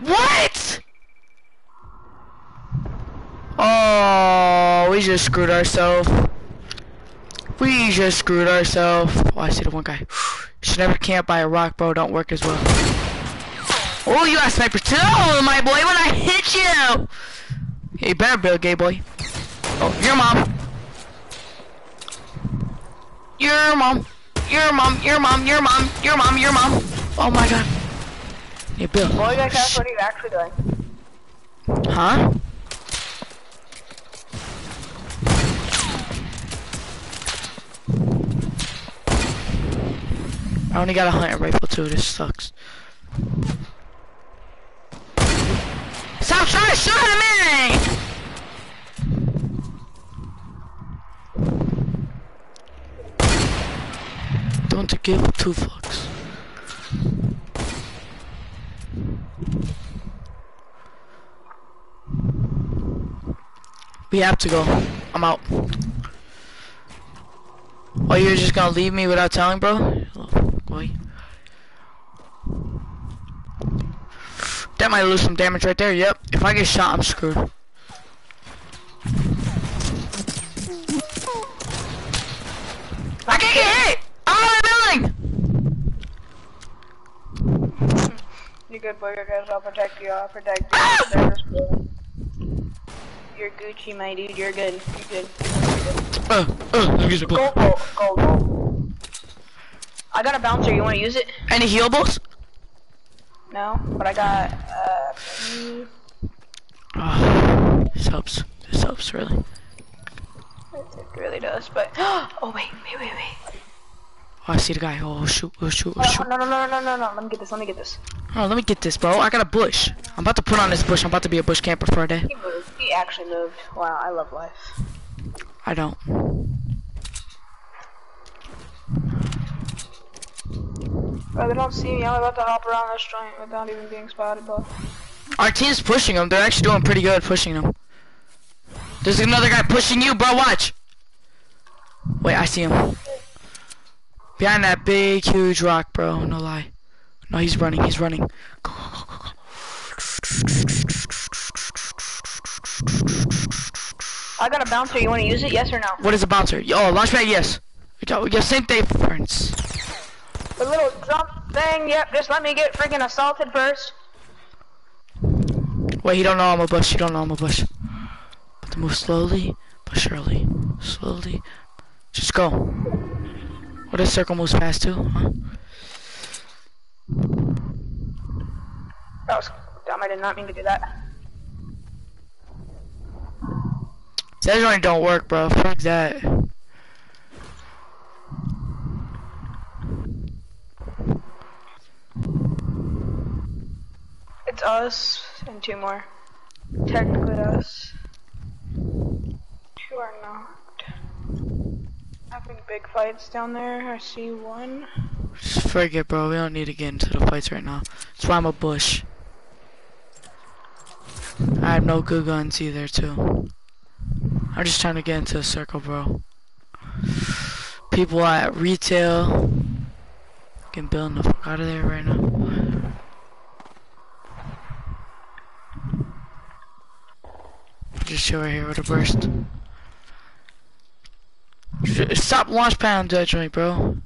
What? Oh, we just screwed ourselves. We just screwed ourselves. Oh, I see the one guy. Should never camp by a rock, bro. Don't work as well. Oh, you got sniper too, my boy. When I hit you. Hey, better build, gay boy. Oh, your mom. Your mom. Your mom. Your mom. Your mom. Your mom. Your mom. Oh my god. Hey, Bill. Boy, guys, that's what are you actually doing? Huh? I only got a hunting rifle too, this sucks. Stop trying to shoot at me! Don't give two fucks. We have to go. I'm out. Oh, you're just gonna leave me without telling, bro? Oh. That might lose some damage right there. Yep. If I get shot, I'm screwed. I can't get hit! I'm on the building! You're good, boy. You're good. I'll protect you. I'll protect you. Ah! You're Gucci, my dude. You're good. You're good. Uh, uh, excuse me. Gold, gold, gold, gold. I got a bouncer. You want to use it? Any heal healables? No, but I got. Uh, mm, Oh, this helps. This helps, really. it really does. But oh wait, wait, wait, wait. Oh, I see the guy. Oh, shoot, oh, shoot, oh, Oh, shoot. no, no, no, no, no, no. Let me get this. Let me get this. Oh, let me get this, bro. I got a bush. I'm about to put on this bush. I'm about to be a bush camper for a day. He moved. He actually moved. Wow, I love life. I don't. Bro, they don't see me. I'm about to hop around this joint without even being spotted, bro. Our team's pushing them. They're actually doing pretty good pushing them. There's another guy pushing you, bro. Watch. Wait, I see him. Behind that big, huge rock, bro. No lie. No, he's running. He's running. Go, go, go, go. I got a bouncer. You want to use it? Yes or no? What is a bouncer? Oh, launch pad, yes. Yeah, same thing, friends. The little jump thing. Yep. Just let me get freaking assaulted first. Wait, he don't know I'm a bush. He don't know I'm a bush. But to move slowly, but surely. Slowly. Just go. What this circle moves fast too, huh? That was dumb. I did not mean to do that. That joint don't work, bro. Fuck that. It's us and two more. Technically us. Two are not. Having big fights down there. I see one. Forget, bro. We don't need to get into the fights right now. That's why I'm a bush. I have no good guns either, too. I'm just trying to get into a circle, bro. People at retail can build the fuck out of there right now. Just chill right here with a burst. Stop launch pad on that joint, bro.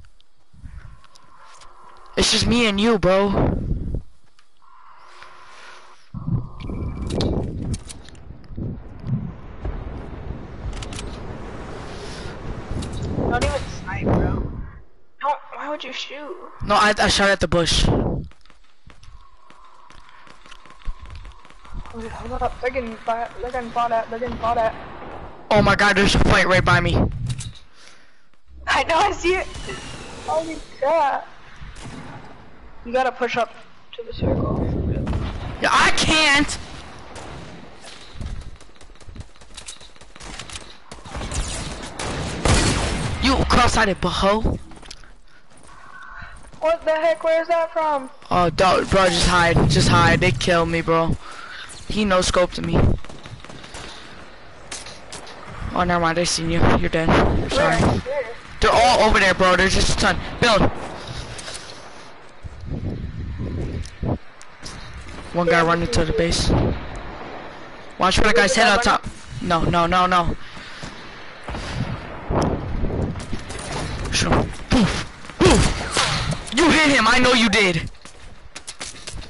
It's just me and you, bro. Don't even snipe, bro. Don't. Why would you shoot? No, I, I shot at the bush. Wait, hold up. They're getting fought. They're getting fought at. They're getting fought at. Oh my god, there's a fight right by me. I know. I see it. Holy crap! You gotta push up to the circle. Yeah, I can't. You cross-eyed boho. What the heck? Where's that from? Oh, dog, bro, just hide, just hide. They killed me, bro. He no scoped to me. Oh, never mind. I seen you. You're dead. Sorry. Where? Where? They're all over there, bro. There's just a ton. Build. One guy running to the base. Watch for the guy's head on top. No, no, no, no. Shoot him. Poof. Poof. You hit him. I know you did.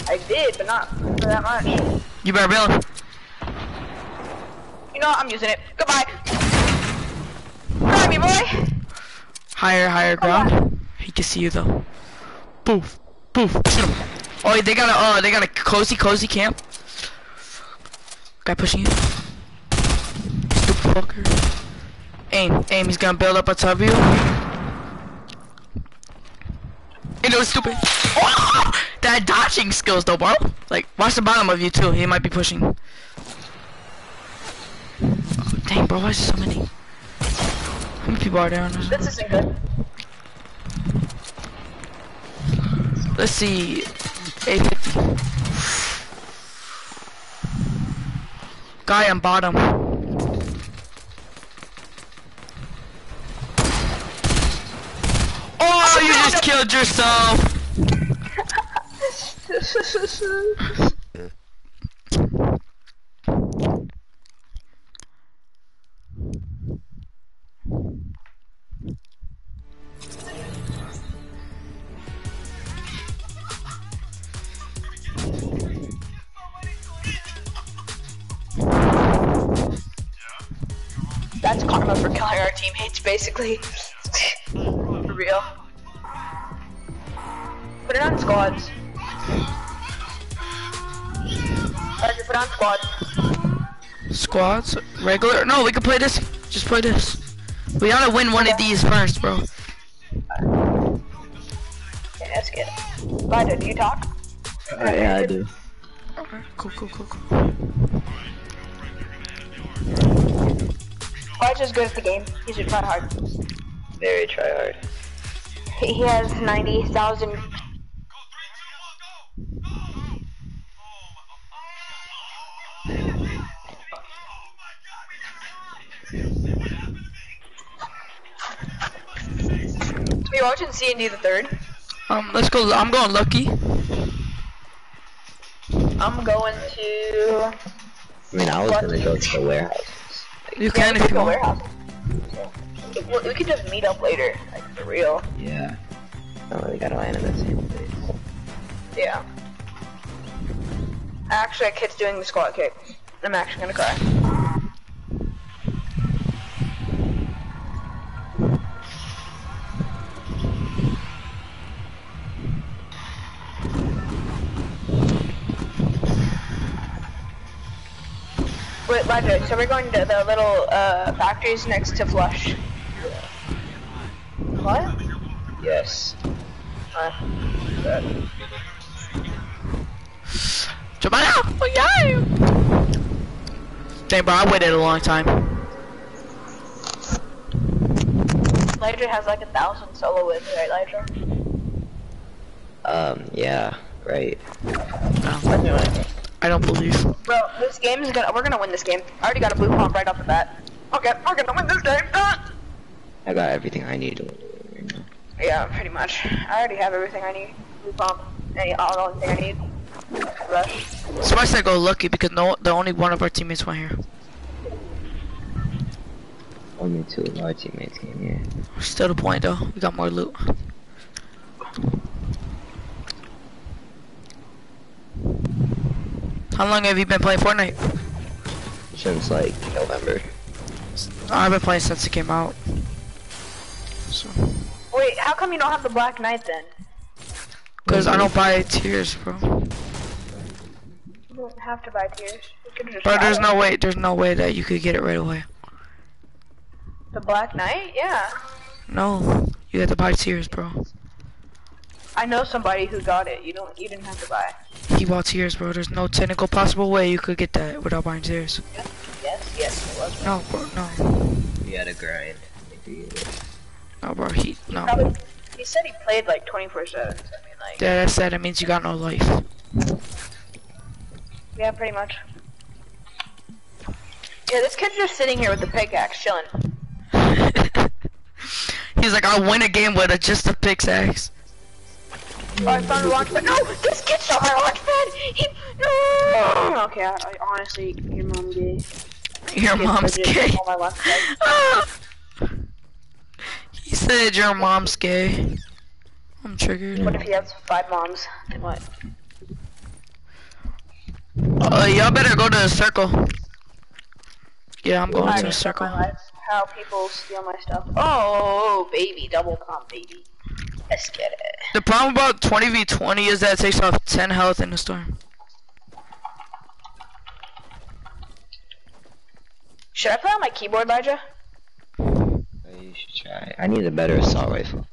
I did, but not for that much. You better build. You know what? I'm using it. Goodbye. Try me, boy. Higher, higher ground. He can see you though. Poof. Poof. Oh, they got a, uh, they got a cozy, cozy camp. Guy pushing you. Stupid fucker. Aim, aim. He's gonna build up on top of you. You know, stupid. That dodging skills though, bro. Like, watch the bottom of you too. He might be pushing. Oh, dang, bro. Why is there so many? How many people are there? This isn't good. Let's see. 850. Guy on bottom. Oh, you just killed yourself. That's karma for killing our teammates, basically. for real. Put it on squads. Roger, put on squad. Squads? Regular? No, we can play this. Just play this. We gotta win one of these first, bro. Okay, let's get. Vida, do you talk? Uh, yeah, I do. Okay, cool, cool, cool, cool. Vida's good at the game. He's a try hard. Very try hard. He he has 90,000. You watching C and D the third? Um, let's go. I'm going lucky. I'm going to. I mean, I was gonna go to the warehouse. You Yeah, can if you want. warehouse. We, we could just meet up later, like for real. Yeah. I don't really gotta land in the same place. Yeah. Actually, a kid's doing the squat kick. I'm actually gonna cry. Wait, Ledger, so we're going to the little uh, factories next to Flush. What? Yes. Uh, Jump out! Oh, yeah! Dang, bro, I waited a long time. Ledger has like a thousand solo wins, right, Ledger? Um, yeah, right. No, I don't believe. Bro, this game is gonna, we're gonna win this game. I already got a blue pump right off the bat. Okay, we're gonna win this game. Ah! I got everything I need to win right. Yeah, pretty much. I already have everything I need. Blue pump. Any, all the only thing I need. Rush. So I said go lucky because no, the only one of our teammates went here. Only two of our teammates came here. Still the point though. We got more loot. How long have you been playing Fortnite? Since like November. I've been playing since it came out. So, Wait, how come you don't have the Black Knight then? cause I don't buy tiers, bro. You don't have to buy tiers. You could just But there's it. no way, there's no way that you could get it right away. The Black Knight? Yeah. No, you have to buy tiers, bro. I know somebody who got it. You don't. You didn't have to buy. He bought tiers, bro. There's no technical possible way you could get that without buying tiers. Yes, yes, it was. No, bro, no, We had to grind. to no, bro. He, no. Probably. He said he played like 24/7. So I mean, like. Yeah, that's that. That means you got no life. Yeah, pretty much. Yeah, this kid's just sitting here with the pickaxe, chilling. He's like, I'll win a game with a, just a pickaxe. I found a launch pad. No, this kid stole my launch pad. He, no. Okay, I, I honestly, your mom gay. Your mom's gay. stole my. Ah! he said your mom's gay. I'm triggered. What if he has five moms? Then what? Uh, y'all better go to the circle. Yeah, I'm going I to the circle. How people steal my stuff. Oh, baby, double pump, baby. Let's get it. The problem about 20v20 is that it takes off 10 health in the storm. Should I play on my keyboard, Elijah? Uh, oh, You should try. I need a better assault rifle.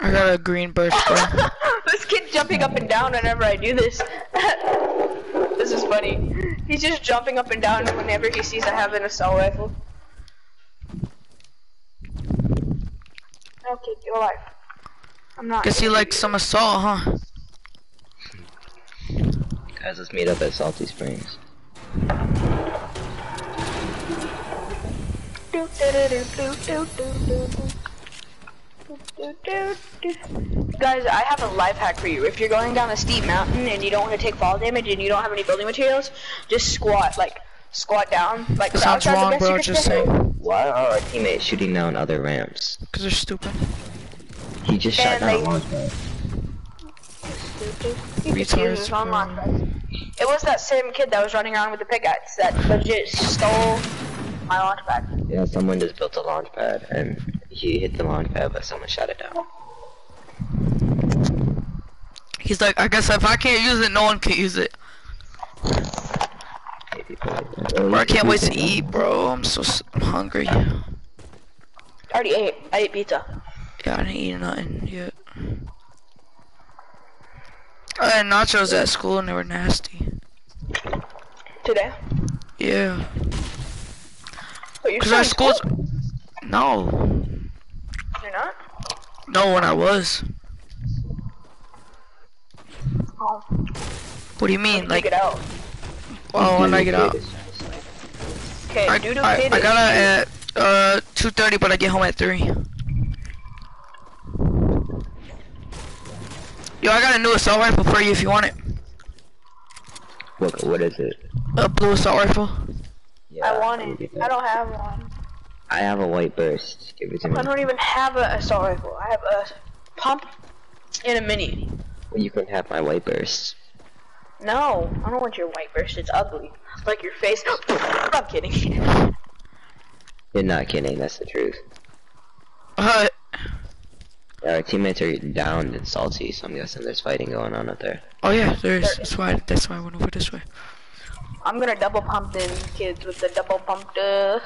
I got a green burst, bro. this kid jumping up and down whenever I do this. this is funny. He's just jumping up and down whenever he sees I have an assault rifle. Okay, you're alive. I'm not. Guess he likes some assault, huh? Guys, let's meet up at Salty Springs. Do, do, do, do, do, do, do, do. Do, do, do. Guys, I have a life hack for you. If you're going down a steep mountain and you don't want to take fall damage and you don't have any building materials, just squat, like squat down, like sounds crouch are wrong, best bro. Just do. saying. Why are our teammates shooting down other ramps? Because they're stupid. He just shot And down they- a launch pad. You Retards, this bro. It was that same kid that was running around with the pickaxe that legit stole my launch pad. Yeah, someone just built a launch pad and he hit the launch pad, but someone shot it down. He's like, I guess if I can't use it, no one can use it. Hate people like that. Oh, Bro, I can't wait to eat, bro. I'm so s- I'm hungry. I already ate. I ate pizza. Yeah, I didn't eat nothing yet. I had nachos at school and they were nasty. Today. Yeah. But you're Cause still our schools. school? No, You're not? no, when I was. Oh, What do you mean? Like, it out. Oh, when I get out. Okay, I, doodle I, kid I is got out you. at uh 2:30, but I get home at three. Yo, I got a new assault rifle for you if you want it. What, what is it? A blue assault rifle. Yeah, I want it. I don't have one. I have a white burst. Give it to me. I don't even have a assault rifle. I have a pump and a mini. Well, you can have my white burst. No, I don't want your white burst. It's ugly. Like your face. I'm kidding. You're not kidding. That's the truth. Uh, Yeah, our teammates are downed and salty, so I'm guessing there's fighting going on up there. oh yeah, there's. That's why. That's why I went over this way. I'm gonna double pump them kids with the double pump. Uh,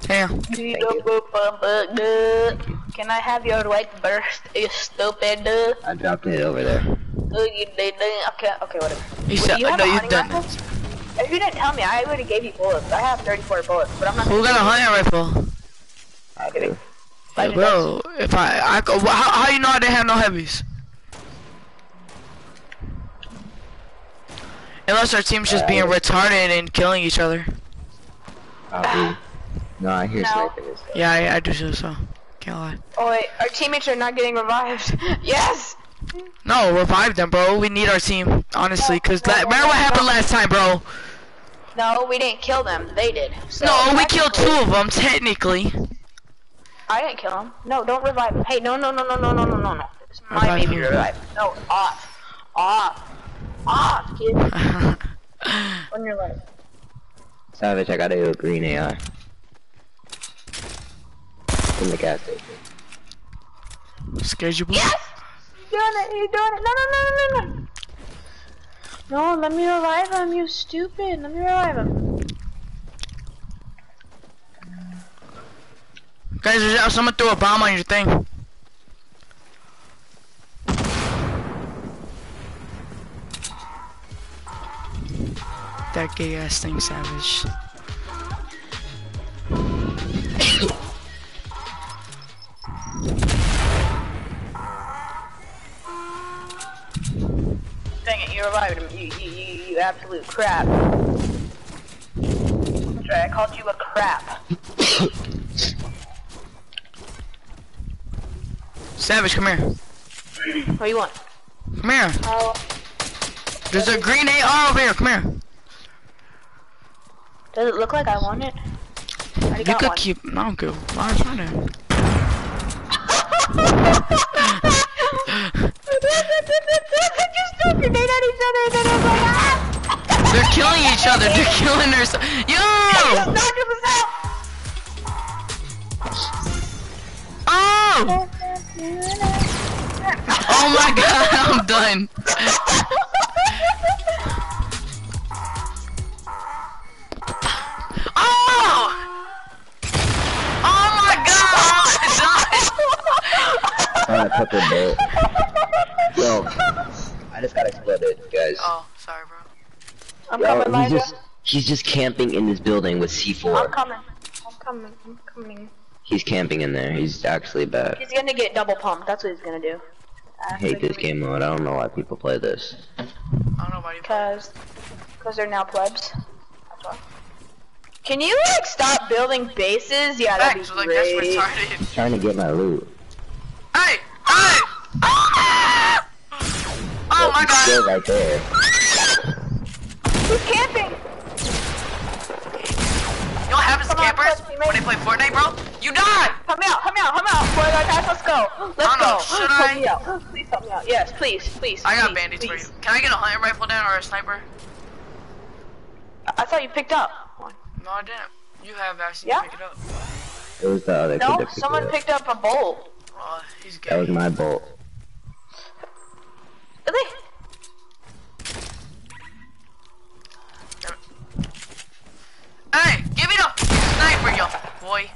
Damn. the you. double pump. Uh, uh. Can I have your white burst? You stupid. Uh, I dropped it over there. Uh, you did. uh, Okay, okay, whatever. You Wait, said. you I know you've done rifle? it. If you didn't tell me, I would have gave you bullets. I have 34 bullets, but I'm not. Who got a hunting rifle? I do. I Hey, did bro, if I, I, go- wh- how, how you know I didn't have no heavies? Unless our team's just being retarded and killing each other. Probably. No, I hear No. sniping. Yeah, I, I do so, so. Can't lie. Oh wait, our teammates are not getting revived. yes. No, revive them, bro. We need our team, honestly, cause No, no, remember what happened last time, bro? No, we didn't kill them. They did. So No, we killed two of them, technically. I didn't kill him. No, don't revive him. Hey, no, no, no, no, no, no, no, no, no. It's my Revive baby who? revive. No, off. Off. Off, kid. On your leg. Savage, I got you a green AR. In the gas station. Scared you, boo? Yes! Doing it. You're doing it. No, no, no, no, no, no. No, let me revive him, you stupid. Let me revive him. Guys, there's- uh, someone threw a bomb on your thing. That gay ass thing, savage. Dang it, you revived him. You, you, you, you absolute crap. That's right, I called you a crap. Savage, come here. What do you want? Come here. Oh, There's a green AR over here. Come here. does it look like I want it? I You could one. keep. No, I'm good. No, it's fine just at each other and then I was like, ah! They're killing each other. They're killing their. Yo! Oh! Oh my god, I'm done. Oh! Oh my god, I'm done. Oh, put the bolt. Yo, I just got exploded, guys. Oh, sorry, bro. I'm Yo, coming, he's Elijah. just he's just camping in this building with C4. I'm coming. I'm coming. I'm coming. He's camping in there. He's actually bad. He's gonna get double pumped. That's what he's gonna do. I hate this game mode. I don't know why people play this. I don't know about you. Cause, cause they're now plebs. That's why. Can you like stop building bases? Yeah, that'd be Thanks, like that's great. retarded. trying to get my loot. Hey! Hey! Ah! Oh my He's still god! right there. Who's camping? You know what happens to Come on, campers when they play Fortnite, bro? You die! Help me out! Help me out! Help me out! Boy, guys, let's go! Let's I know, go! should help I? me out! Please help me out! Yes, please, please. I got please, bandits for you. Can I get a hunting rifle down or a sniper? I I thought you picked up one. No, I didn't. You have actually Yeah? pick it up. It was the other kid No, that picked someone it up. picked up a bowl. Oh, he's That was my bolt. Really? Hey, give me the sniper, yo, boy.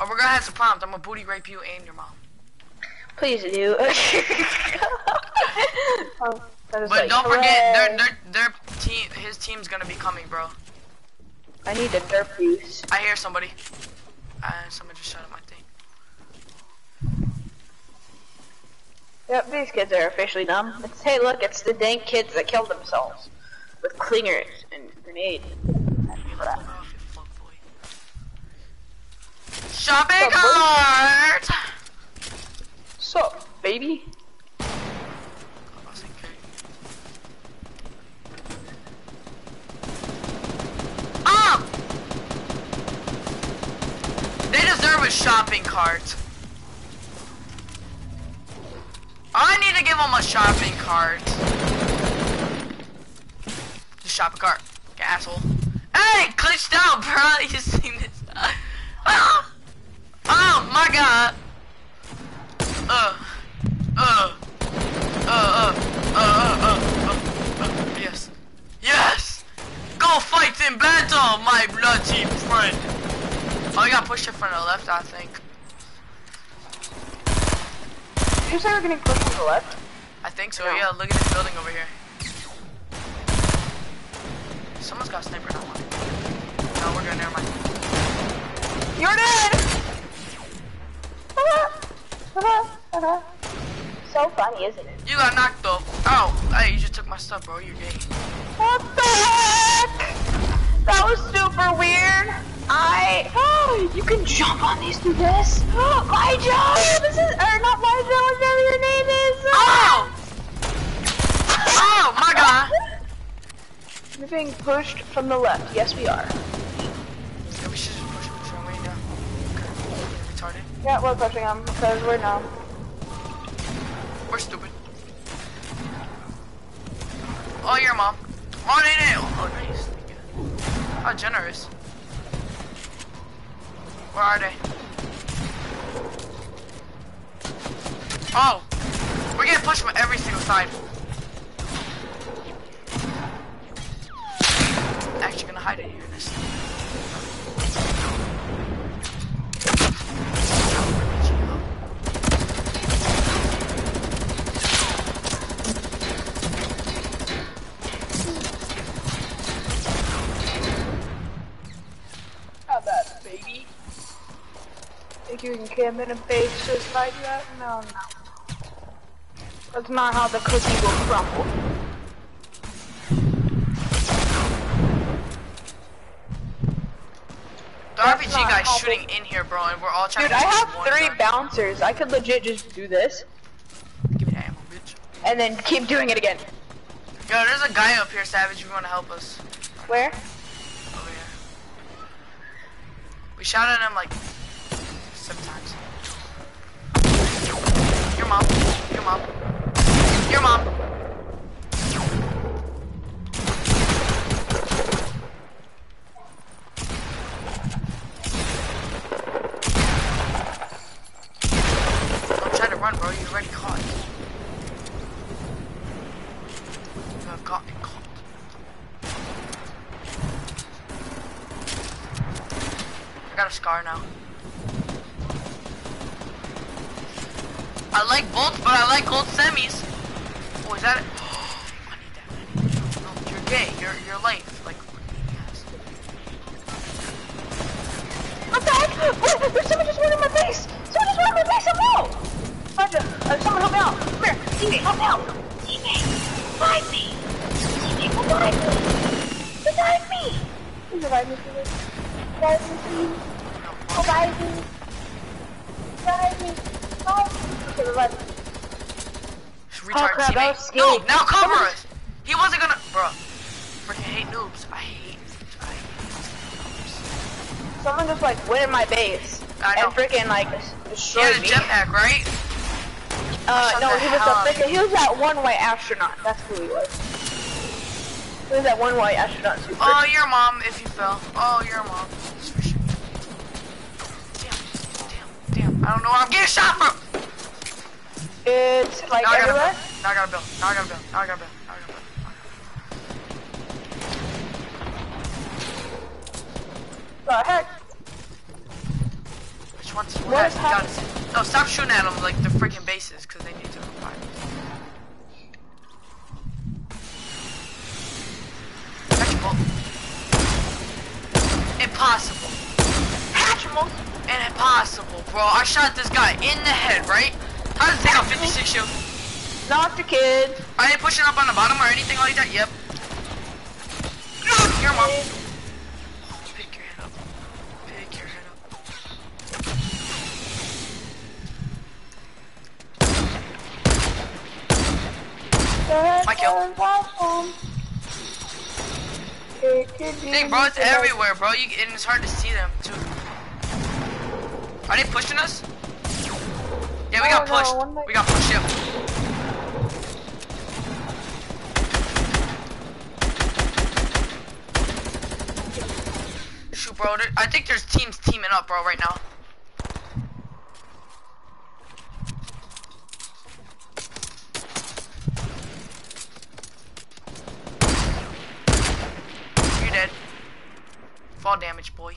Or we're gonna have some problems. I'm gonna booty rape you and your mom. Please do. Oh, But like, don't forget, their their their team, his team's gonna be coming, bro. I need a derp use. I hear somebody. Uh, someone just shot at my thing. Yep, these kids are officially dumb. It's, hey, look, it's the dank kids that killed themselves with clingers and grenades. Shopping cart! Sup, baby? Oh! They deserve a shopping cart. I need to give him a shopping cart. Just shopping cart, you asshole. Hey, glitched out, bro. You seen this? Ah! Oh my god. Uh, uh, uh, uh, uh, uh, uh, uh, yes, yes. Go fight in battle, my bloody friend. Oh, I got pushed it from the left, I think. You say we're getting pushed to the left? I think so. No. Yeah, look at this building over here. Someone's got a sniper now. No, we're good. Never mind. You're dead! so funny, isn't it? You got knocked though. Oh, hey, you just took my stuff, bro. You're gay. What the heck? That was super weird. I. Oh, you can jump on these through this. my Joe! This is. Or not my Joe, whatever your name is. Oh! Oh my god! We're being pushed from the left. Yes, we are. Yeah, we should just push push our way down. Okay. Retarded. Yeah, we're pushing them because we're numb. We're stupid. Oh, your mom. Oh, no, no. Oh, nice. How generous. Where are they? Oh, we're getting pushed from every single side. Actually, gonna hide it here in this. How about baby? Think you can camp in a base just like that? No, no. That's not how the cookie will crumble. The That's RPG guy's shooting in here, bro, and we're all trying Dude, to I have three bouncers. I could legit just do this Give me ammo, bitch. and then keep doing it again. Yo, there's a guy up here, Savage, if you wanna help us. Where? Over here. We shot at him like seven. Your mom. Your mom. Your mom. Don't try to run, bro. You're already caught. You have gotten caught. I got a scar now. I like bolts, but I like gold semis. Oh, is that it? That. I need that. No, you're gay. You're you're life. Like, yes. What the heck? There's someone just went my face! Someone just went my face! Me out! Roger, uh, someone help me out! Come here! Teammate, help me out! Teammate! Revive me! Teammate, revive me! Revive me! Please revive me, please. Revive me, please. Revive me. Revive me. No. Okay, revive me. Retard crap, that was teammate. scary. No, now cover us. He wasn't gonna, bruh. Freaking hate noobs. I hate. I hate. Someone just like went in my base. I know. And freaking like He destroyed had a jetpack, right? Uh, Shut no, he was a freaking, he was that one white astronaut. That's who he was. He was that one white astronaut. Super. Oh, your mom if you fell. Oh, your mom. Damn, damn, damn. I don't know where I'm getting shot from. It's like Now I got a everywhere. I got a bill. Now I got a bill. Now I got a bill. Now I got a bill. The heck? Which one's What what has got us? No, stop shooting at them like the freaking bases because they need to revive. Impossible, bro. I shot this guy in the head, right? How does it take out 56 shield? Not the kid. Are they pushing up on the bottom or anything like that? Yep. Your mom. Pick your head up. Pick your head up. My kill. Dang, bro, it's everywhere, bro. You and it's hard to see them too. Are they pushing us? Yeah, we No, got pushed. one more- we got pushed. Shoot, bro. I think there's teams teaming up, bro, right now. You're dead. Fall damage, boy.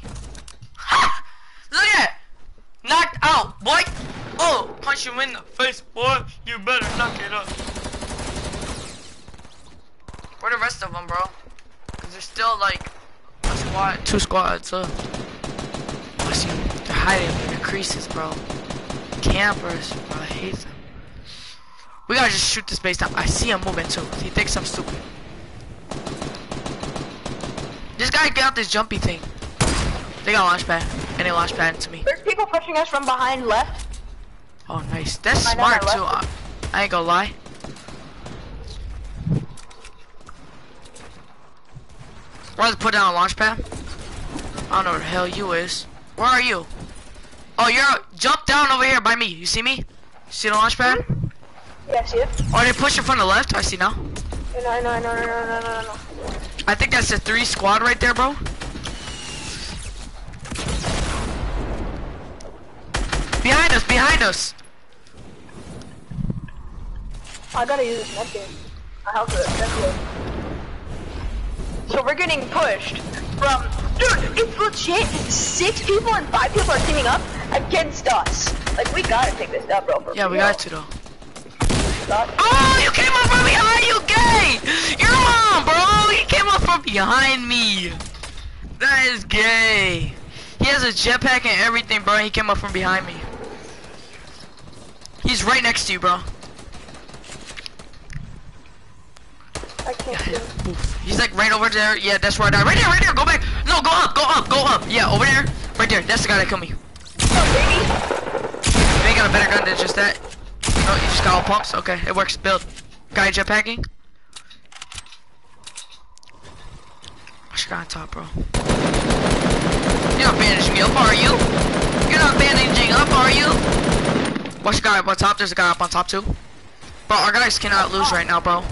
Ha! Look at that! Knocked out, boy! Oh, punch him in the face, boy. You better knock it up. Where the rest of them, bro? Cause there's still like a squad, two squads. Uh, I see they're hiding in the creases, bro. Campers, bro. I hate them. We gotta just shoot this base down. I see him moving too. He thinks I'm stupid. This guy got this jumpy thing. They got launch pad, and they launch pad into me. There's people pushing us from behind left. Oh, nice. That's I smart too. I, I ain't gonna lie. Rather put down a launch pad. I don't know where the hell you is. Where are you? Oh, you're jump down over here by me. You see me? See the launch pad? Yeah, see it? Oh, they pushing from the left. I see now. I I I know, I know, I know, I know. I think that's the three squad right there, bro. Behind us, behind us. I gotta use this net game. I have to, that's it. So we're getting pushed from, dude, it's legit. Six people and five people are teaming up against us. Like, we gotta take this up, bro. for Yeah, we got to though. Oh, you came up from behind, you gay! You're mom, bro! He came up from behind me! That is gay. He has a jetpack and everything, bro. He came up from behind me. He's right next to you, bro. I can't. He's like right over there. Yeah, that's where I died. Right there, right there. Go back. No, go up, go up, go up. Yeah, over there. Right there. That's the guy that killed me. Oh. You ain't got a better gun than just that. Oh, no, you just got all pumps. Okay, it works. Build. Guy jetpacking. What's your guy on top, bro? You're not bandaging me up, are you? You're not bandaging up, are you? Watch the guy up on top. There's a guy up on top too. Bro, our guys cannot lose oh. right now, bro.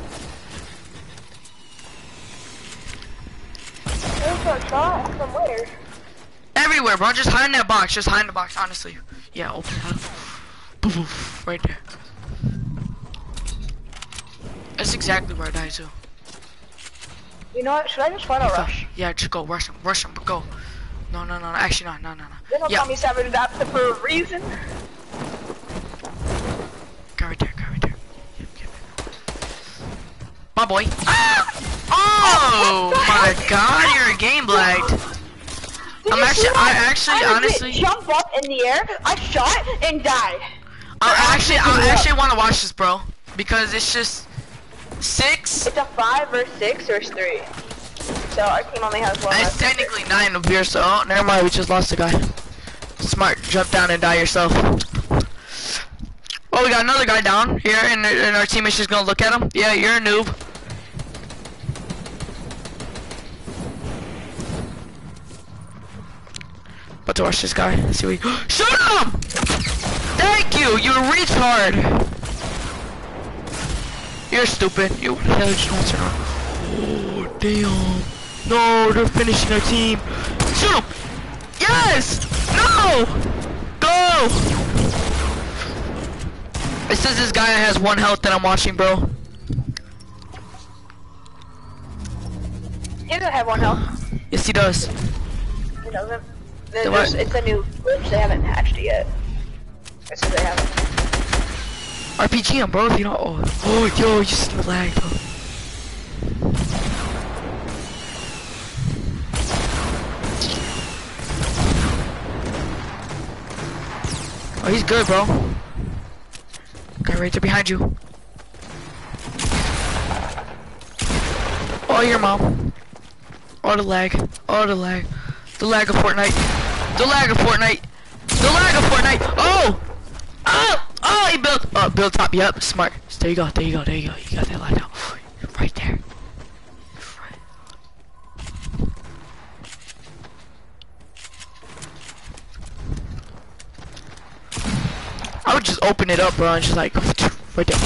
A shot from where? Everywhere, bro. Just hide in that box. Just hide in the box, honestly. Yeah, open it up. Right there. That's exactly where I died too. You know what? Should I just find a rush? Yeah, just go. Rush him. Rush him. Go. No, no, no, no. Actually, no, no, no, They no. don't Yeah. call me Savage Adapter for a reason. Go right there. Go right there. My boy. Ah! Oh my God! You're a game lagged. Did I'm actually- I actually, I honestly- jump up in the air. I shot and died. I actually, I actually- want to watch this, bro, because it's just six. It's a five or six or three. So our team only has one. It's technically nine of here, so oh, never mind. We just lost a guy. Smart, jump down and die yourself. Oh, we got another guy down here, and, and our teammate's just gonna look at him. Yeah, you're a noob. About to watch this guy. Let's see what he. Shoot him! Thank you. You retard. You're stupid. You hell just want to turn around? Oh damn. No, they're finishing our team. Shoot him! Yes! No! Go! It says this guy has one health that I'm watching, bro. He doesn't have one health. Yes, he does. He doesn't. There's, The what? it's a new glitch. They haven't patched it yet. It says they haven't. RPG him, bro, if you don't. Oh, oh yo, you the lag, bro. Oh, he's good, bro. Guy right there behind you. Oh, your mom. Oh, the lag. Oh, the lag. The lag of Fortnite. The lag of Fortnite. The lag of Fortnite. Oh! Oh! Oh, he built. Oh, build top. Yep, smart. There you go. There you go. There you go. You got that line now. Right there. I would just open it up, bro, and just like right there.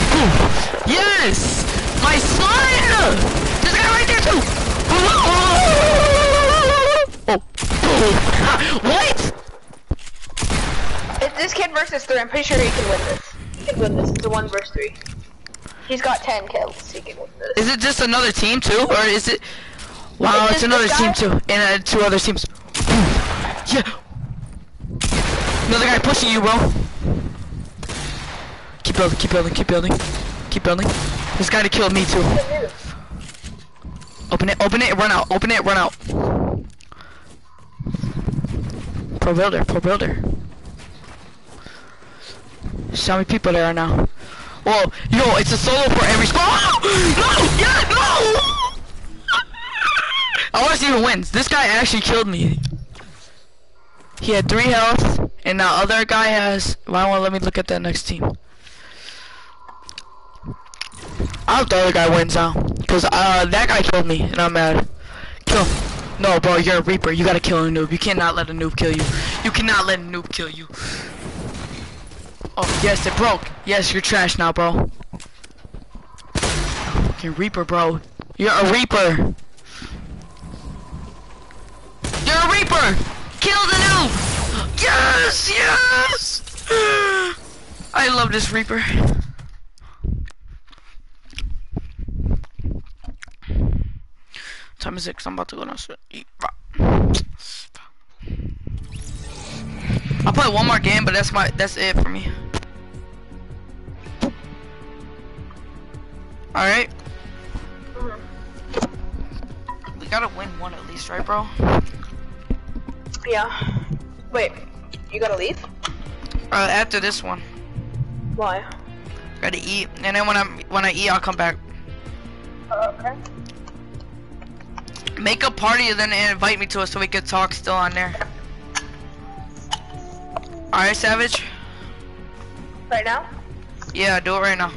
Yes, my son. There's a guy right there too. Oh, oh. what? It's this kid versus three. I'm pretty sure he can win this. He can win this. It's a one versus three. He's got ten kills. He can win this. Is it just another team too, or is it? Wow, It's it's another team too, and uh, two other teams. Yeah. Another guy pushing you, bro. Keep building, keep building, keep building, keep building. This guy to kill me too. Open it, open it, run out, open it, run out. Pro builder, pro builder. So many people there are now. Whoa, yo, it's a solo for every squad. No, yeah, no. I want to see who wins. This guy actually killed me. He had three health, and the other guy has. Why won't let me look at that next team? I hope the other guy wins now, cause uh that guy killed me, and I'm mad. Kill. No, bro, you're a reaper. You gotta kill a noob. You cannot let a noob kill you. You cannot let a noob kill you. Oh yes, it broke. Yes, you're trash now, bro. You're a reaper, bro. You're a reaper. You're a reaper. Kill the noob. Yes, yes. I love this reaper. Time is it? Cause I'm about to go downstairs. I'll play one more game, but that's my that's it for me. All right. We gotta win one at least, right, bro? Yeah. Wait. You gotta leave? Uh, after this one, Why? gotta eat, and then when I'm when I eat, I'll come back. Uh, okay. Make a party and then invite me to it so we can talk still on there. All right, Savage. Right now? Yeah, do it right now.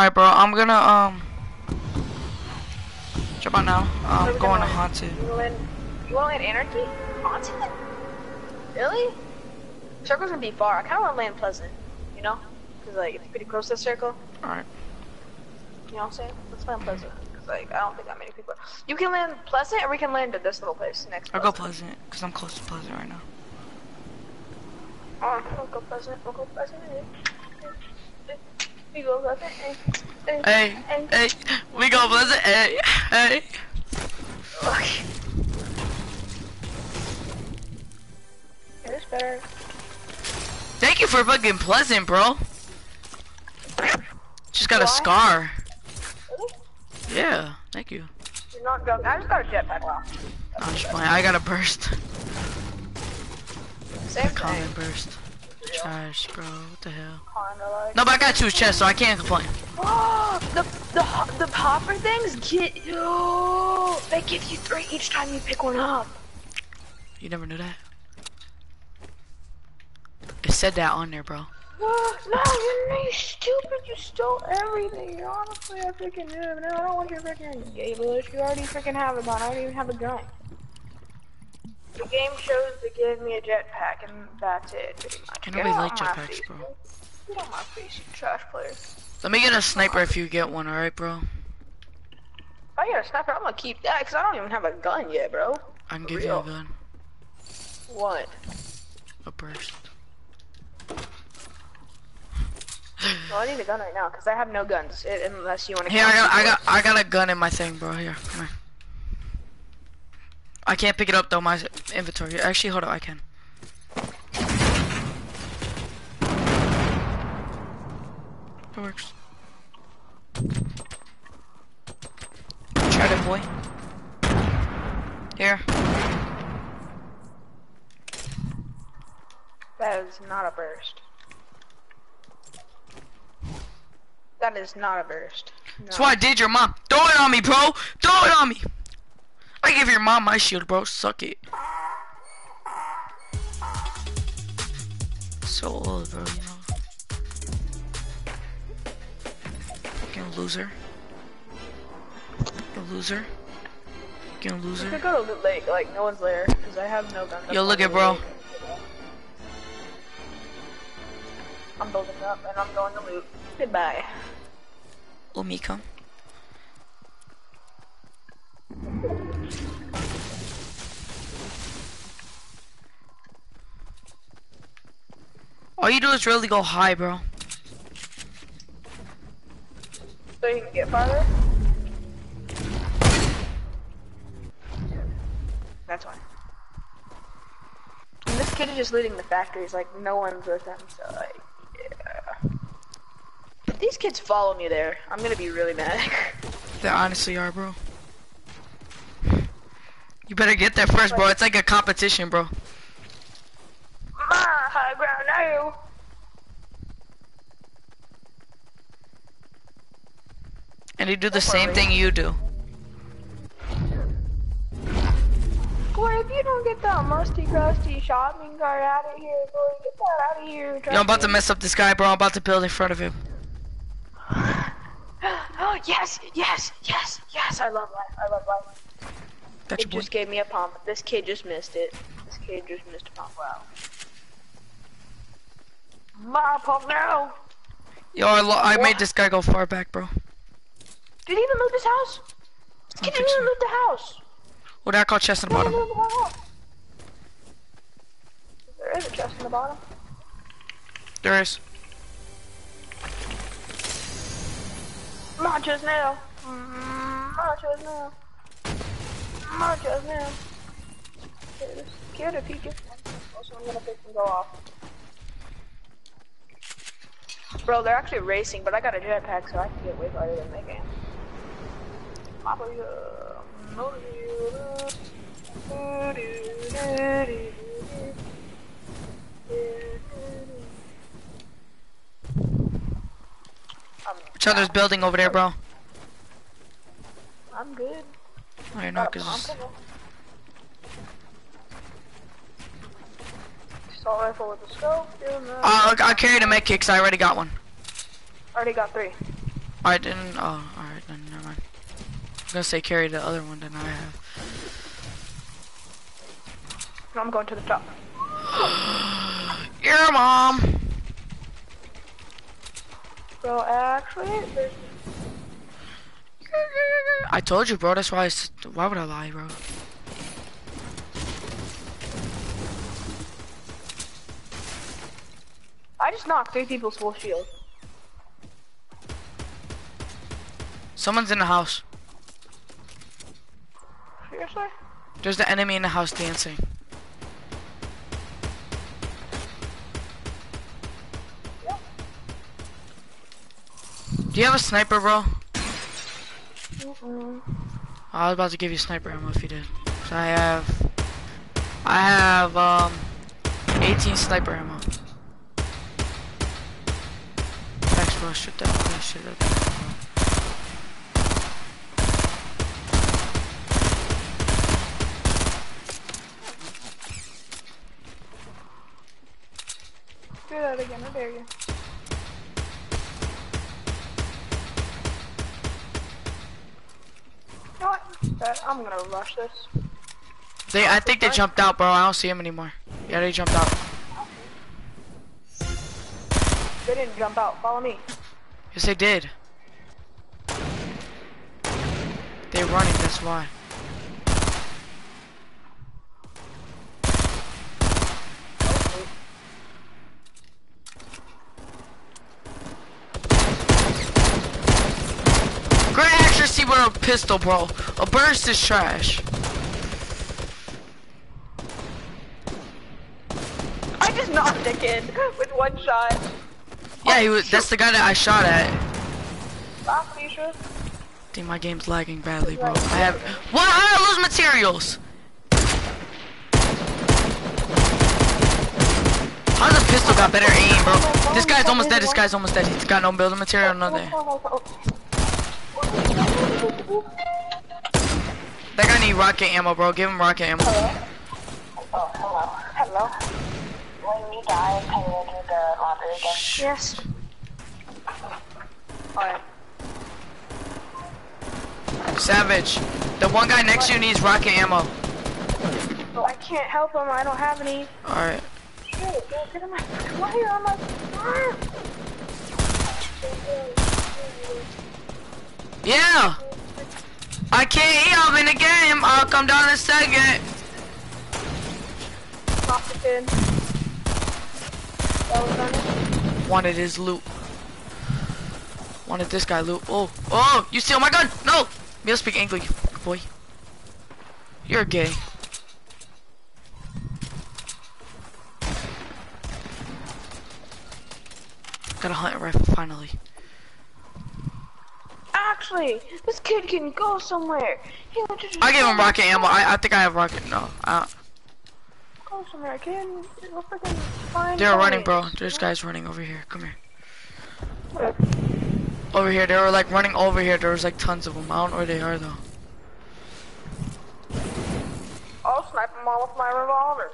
Alright, bro, I'm gonna, um, jump out now. I'm going to Haunted. You want to land Anarchy? Haunted? Really? Circle's gonna be far. I kind of want to land Pleasant. You know? Cause like it's pretty close to the circle. Alright. You know what I'm saying? Let's land Pleasant. Cause like I don't think that many people. You can land Pleasant, or we can land at this little place next. I'll go Pleasant. Because I'm close to Pleasant right now. Oh, we'll go Pleasant. We'll go Pleasant. We go Pleasant. Eh, eh, hey, Hey, hey, we go Pleasant, hey, hey. Fuck. Yeah, this better. Thank you for fucking Pleasant, bro. Just got a Why? scar. Really? Yeah, thank you. You're not drunk. I just got a jetpack. Wow. I'm just playing. I got a burst. Same Common thing. burst. Trash, bro. What the hell? No, but I got two chests, so I can't complain. Oh, the the the popper things get you. They give you three each time you pick one up. You never knew that? It said that on there, bro. no, you're you stupid. You stole everything. You're honestly a freaking noob. No, I don't want your freaking Gablish. You already freaking have it, gun. I don't even have a gun. The game chose to give me a jetpack, and that's it. Pretty much. Can nobody like jetpacks, bro? Get on my face, you trash player. Let me get a sniper if you get one, alright, bro? If I get a sniper, I'm gonna keep that, cause I don't even have a gun yet, bro. I can For give you a gun. What? A burst. Well, I need a gun right now, cause I have no guns, unless you want to. Here, I got, I got, I got a gun in my thing, bro. Here, come here. I can't pick it up though. My inventory. Actually, hold up. I can. It works. Try it, boy. Here. That is not a burst. That is not a burst. No. That's what I did your mom. Throw it on me, bro. Throw it on me. I give your mom my shield, bro. Suck it. So old, bro, you know. Fucking loser. You loser. We loser. could go to Loot Lake, like no one's there, because I have no gun. Yo, look at bro. I'm building up and I'm going to loot. Goodbye. Omika. All you do is really go high, bro. So you can get farther? That's why. And this kid is just looting the factories, like no one's with him, so like, yeah. If these kids follow me there, I'm gonna be really mad. They honestly are, bro. You better get there first, bro. It's like a competition, bro. My high ground now. And they do the same thing you do. Boy, if you don't get that musty, crusty shopping cart out of here, boy, get that out of here. Yo, I'm about to mess up this guy, bro. I'm about to build in front of him. Oh, yes, yes, yes, yes. I love life. I love life. That's It boy. just gave me a pump. This kid just missed it. This kid just missed a pump. Wow. My pump now. Yo, I, lo- I made this guy go far back, bro. Did he even move this house? This I kid don't think didn't so. even loot the house. What I call chest in the bottom. loot the house. There is a chest in the bottom. There is. My chest now. Chest now. My chest now. Kid, if he one, also I'm gonna fix and go off. Bro, they're actually racing, but I got a jetpack, so I can get way farther than they can. Papa, no, I'm, Each other's building over there, bro. I'm good. Know, Got a cause Assault rifle with a scope. uh, I carried a med kit 'cause I already got one. Already got three. I didn't. Oh, all right, then never mind. I was gonna say carry the other one, then I have. No, I'm going to the top. Your mom. Bro, actually, there's I told you, bro. That's why. I s why would I lie, bro? I just knocked three people's full shield. Someone's in the house. Seriously? There's the enemy in the house dancing. Yeah. Do you have a sniper, bro? Mm-mm. I was about to give you sniper ammo if you did. So I have, I have um, 18 sniper ammo. Bro. Shoot that that shit up. Do that again, I dare you. You know what? Uh, I'm gonna rush this. They, I think they jumped out, bro. I don't see him anymore. Yeah, they jumped out. They didn't jump out. Follow me. Yes, they did. They're running. That's why. Great accuracy with a pistol, bro. A burst is trash. I just knocked a kid with one shot. Yeah, was, that's the guy that I shot at. Damn, my game's lagging badly, bro. I have. What? Did I lose materials? How the pistol got better aim, bro? This guy's almost dead. This guy's almost dead. He's got no building material, nothing. That guy need rocket ammo, bro. Give him rocket ammo. You die, can you do the lottery again? Yes. Alright. Savage. The one guy next to you needs rocket ammo. Oh, I can't help him. I don't have any. Alright. Shit, get him. Why are you on my? Yeah! I can't hear him in the game. I'll come down in a second. Pop the kid. That was on it. Wanted his loot. Wanted this guy loot. Oh, oh, you steal my gun! No! You'll speak English, boy. You're gay. Got a hunting rifle finally. Actually, this kid can go somewhere. He I gave him rocket ammo. I, I think I have rocket. No, uh, Go somewhere, kid. Go freaking find they're running, bro. There's guys running over here. Come here. Over here. They were like running over here. There was like tons of them. I don't know where they are though. I'll snipe them all with my revolver.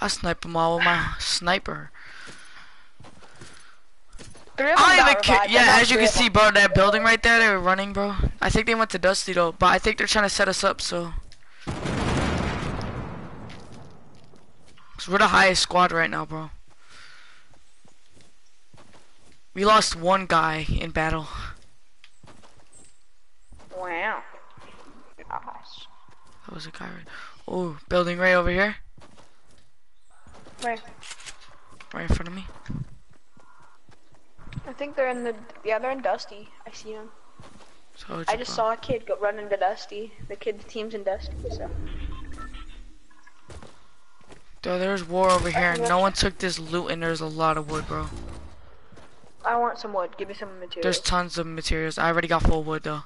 I snipe them all with my sniper. Three of them I don't got even care. Yeah, as you can see, bro, that building right there, they were running, bro. I think they went to Dusty though, but I think they're trying to set us up, so. So we're the highest squad right now, bro. We lost one guy in battle. Wow. Nice. That was a guy right. Oh, building right over here, Wait, right in front of me. I think they're in the. Yeah, they're in Dusty. I see them. So I just saw a kid go run into Dusty. The kid, the team's in Dusty. So. Dude, there's war over here. No one took this loot, and there's a lot of wood, bro. I want some wood. Give me some materials. There's tons of materials. I already got full wood though.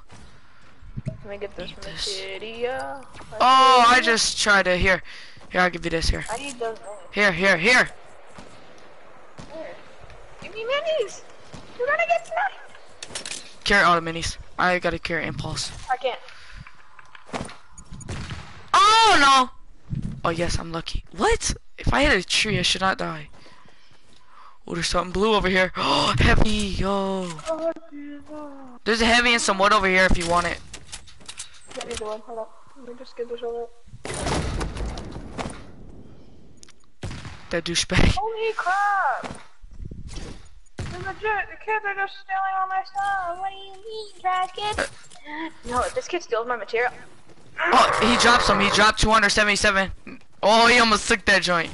Let me get this Eat from the this. city. Yeah. Oh, I just tried to here. Here, I'll give you this here. I need those. Here, here, here. Here. Give me minis. You're gonna get sniped. Carry all the minis. I gotta carry impulse. I can't. Oh no! Oh yes, I'm lucky. What? If I hit a tree, I should not die. Oh, there's something blue over here. Oh, heavy, yo. There's a heavy and some wood over here if you want it. What are you? Hold up. Let me just get this over. That douchebag. Holy crap! They're legit. The kids are just stealing all my stuff. What do you mean, trash uh, kid? No, if this kid steals my material. Oh, he dropped some. He dropped 277. Oh, he almost took that joint.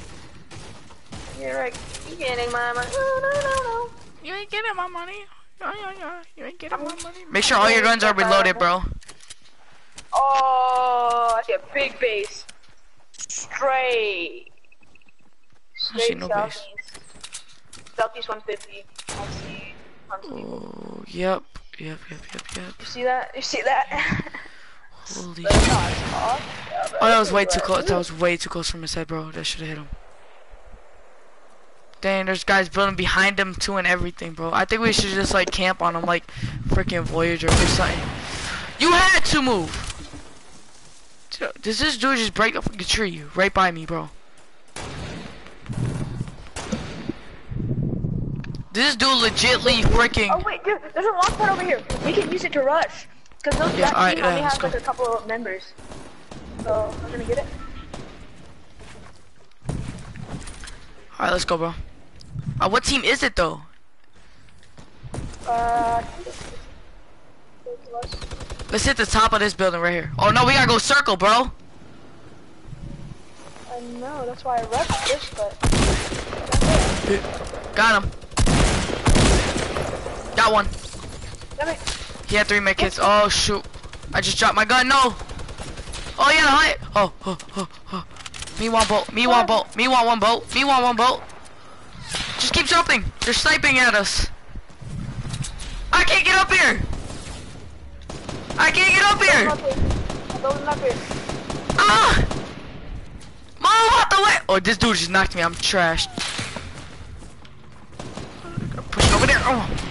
You're right. You getting my money? No, no, no, no. You ain't getting my money. Yeah, yeah, yeah. You ain't getting my money. Make sure all your guns are reloaded, bro. Oh, I see a big base. Straight. Straight no base. southeast. Southeast 150. I see. I'm seeing. Oh, yep. Yep, yep, yep, yep. You see that? You see that? Holy shit. Oh, that was way too close. That was way too close from his head, bro. That should have hit him. Dang, there's guys building behind him too and everything, bro. I think we should just like camp on him like freaking Voyager or something. You had to move. Does this dude just break a fucking tree right by me, bro? This dude legitly oh, freaking. Oh wait, dude, there's a pad over here. We can use it to rush. Cause those Yeah, yeah, only let's like go. a couple of members. So I'm gonna get it. Alright, let's go, bro. Uh, what team is it though? Uh, I think it's- it's us. Let's hit the top of this building right here. Oh no, we gotta go circle, bro. I know, that's why I rushed this, but Got him. Got one. damn it. He had three med kits. Oh shoot. I just dropped my gun. No. Oh yeah, hi. Oh, oh, oh, oh. Me want bolt. Me want bolt. Me want one bolt. Me want one bolt. Just keep jumping. They're sniping at us. I can't get up here. I can't get up here. Ah! Mom, out the way. Oh, this dude just knocked me. I'm trashed. Oh!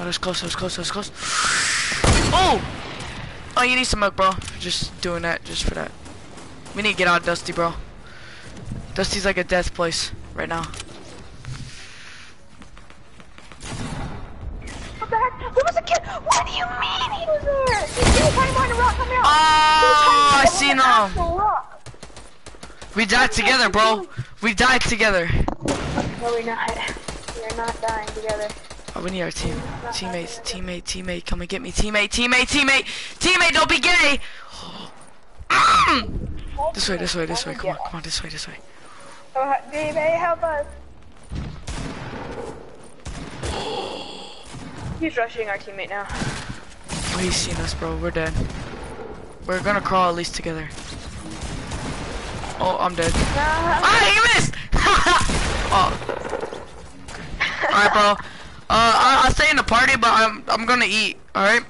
Oh, that's close, that's close, that's close. Oh! Oh, you need some milk, bro. Just doing that, just for that. We need to get out of Dusty, bro. Dusty's like a death place right now. What the heck? There was a kid. What do you mean he was there? He was hiding behind a rock. Come here. Oh, I see was seen hiding behind him. an actual rock. We died together, bro. We died together. No, we're not. We're not dying together. Oh, we need our team. Teammates, teammate, teammate, come and get me. Teammate, teammate, teammate, teammate, don't be gay! this way, this way, this way, come on, come on, this way, this way. Oh, baby, help us. He's rushing our teammate now. Oh, he's seen us, bro, we're dead. We're gonna crawl at least together. Oh, I'm dead. Ah, Ah, you missed! oh. Alright, bro. Uh, I, I'll stay in the party, but I'm, I'm gonna eat, alright?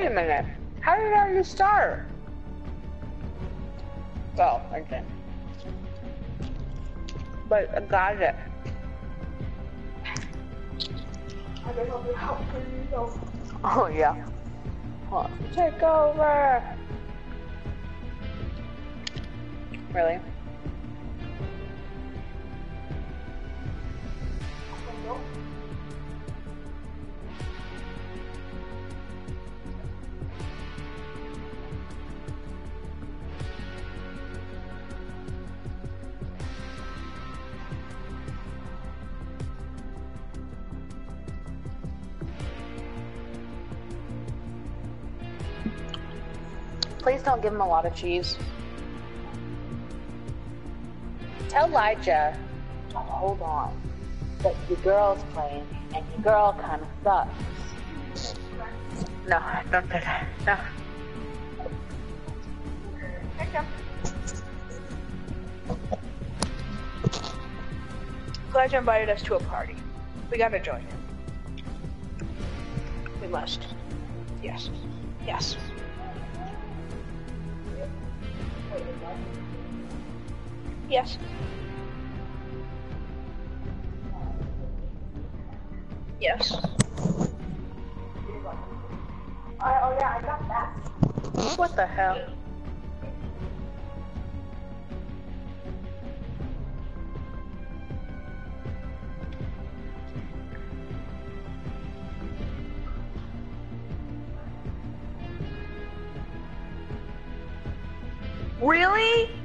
Wait a minute. How did I just start? Oh, okay. But I got it. Oh yeah. Take over. Really? Don't give him a lot of cheese. Tell Elijah to hold on. That your girl's playing, and your girl kind of sucks. No, don't do that. No. Elijah invited us to a party. We gotta join him. We must. Yes. Yes. Yes. Yes. oh yeah, I got that. What the hell? Really?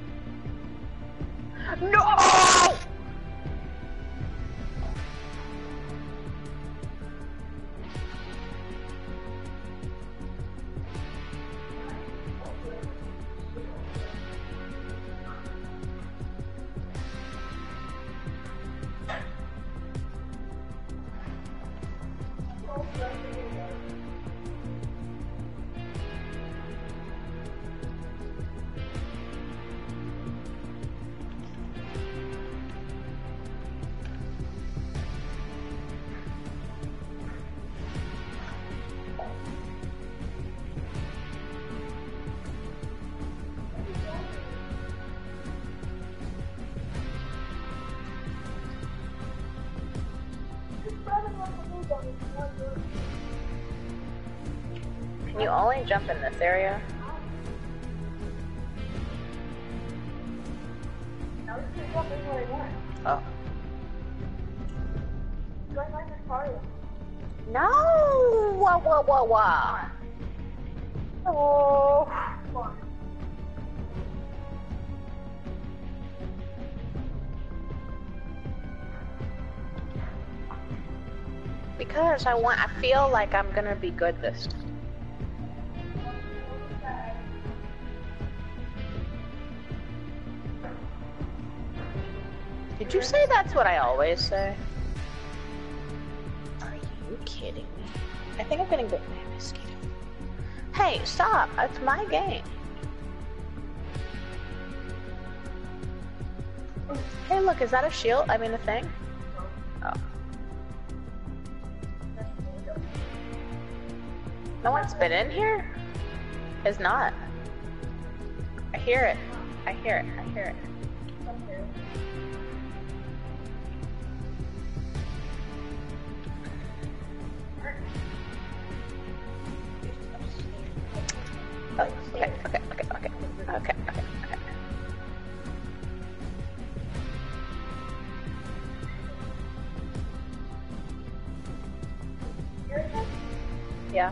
Area? Oh. No! Whoa, whoa, whoa, whoa! Oh. Because I want, I feel like I'm gonna be good this time. You say that's what I always say? Are you kidding me? I think I'm getting bit by a mosquito. Hey, stop! It's my game. Hey, look, is that a shield? I mean, a thing? Oh. No one's been in here? Is not. I hear it. I hear it. I hear it. Oh, okay, okay, okay, okay, okay, okay, okay. Yeah.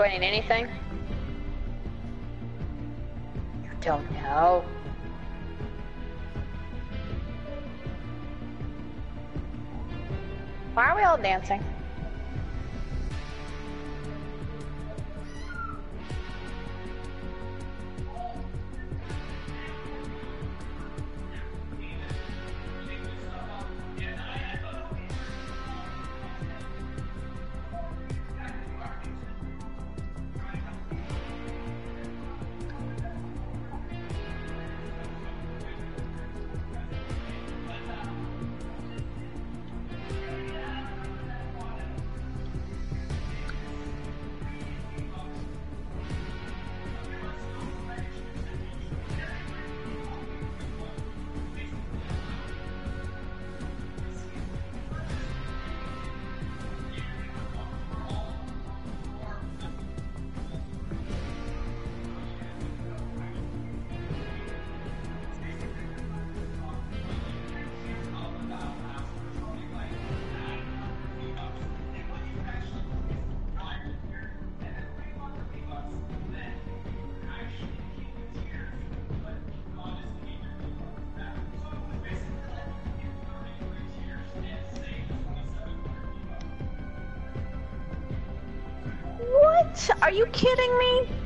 Do anything? You don't know. Why are we all dancing? Kidding me?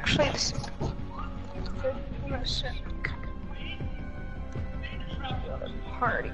Actually, this. Party.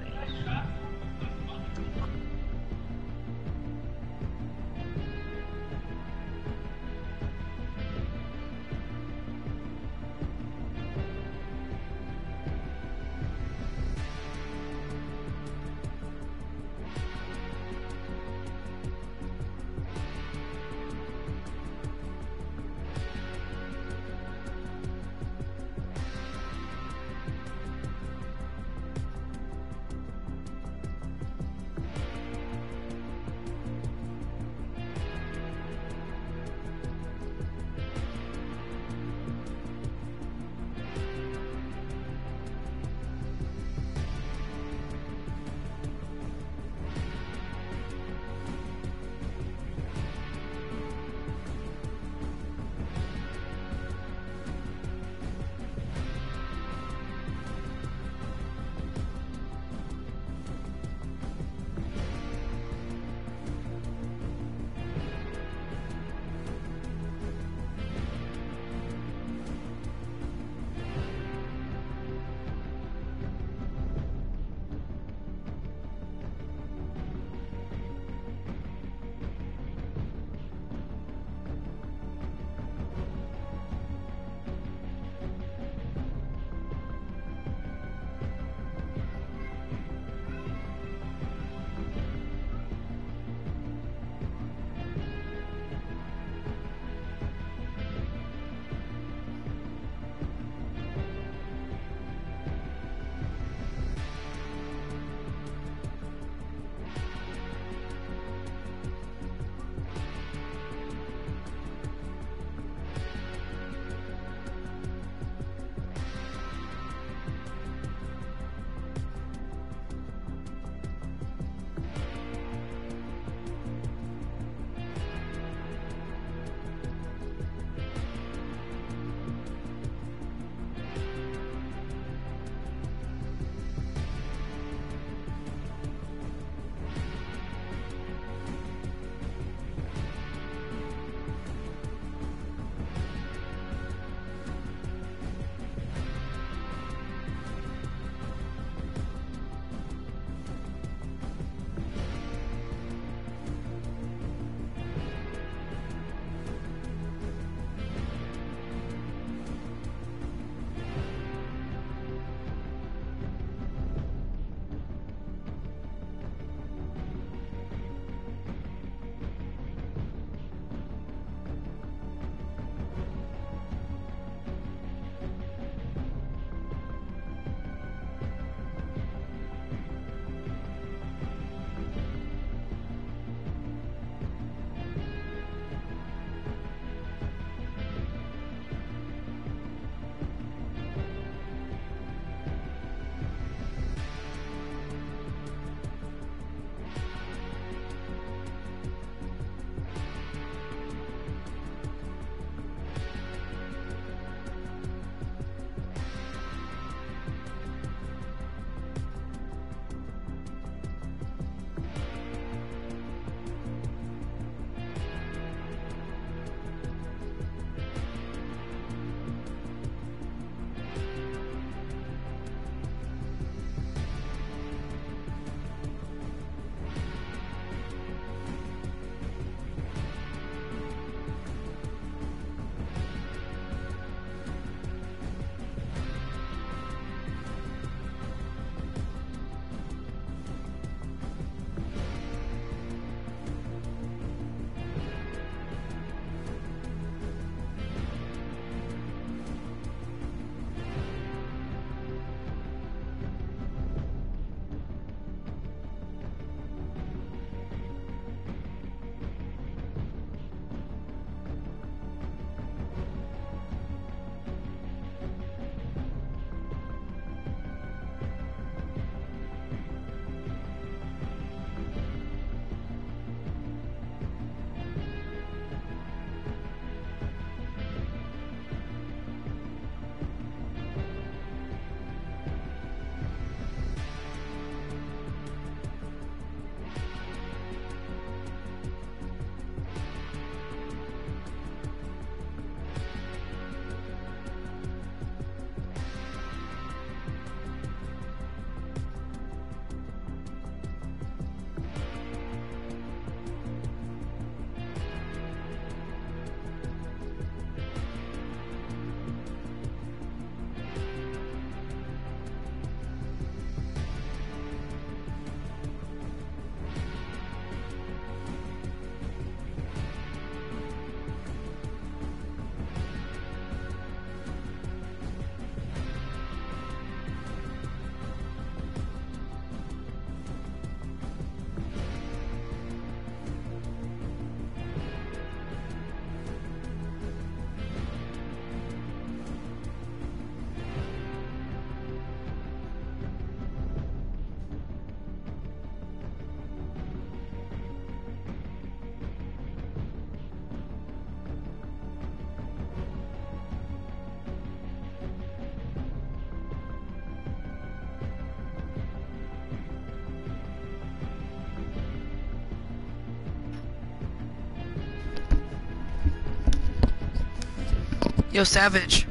Yo, Savage.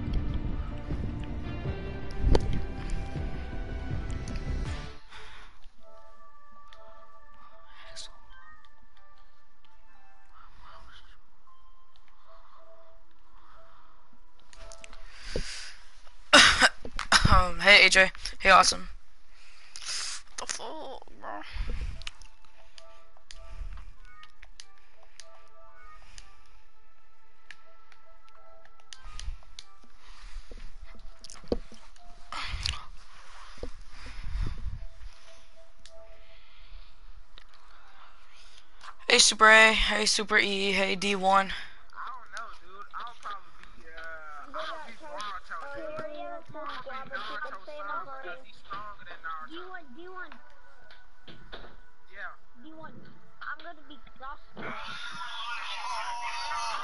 um, hey AJ. Hey awesome. Super A, hey Super E, hey D1. I don't know, dude. I'll probably be, uh, I'll be Naruto, dude. I'll be Naruto son because he's stronger than Naruto. D1, D1, Yeah. D1. I'm gonna be Sasuke. I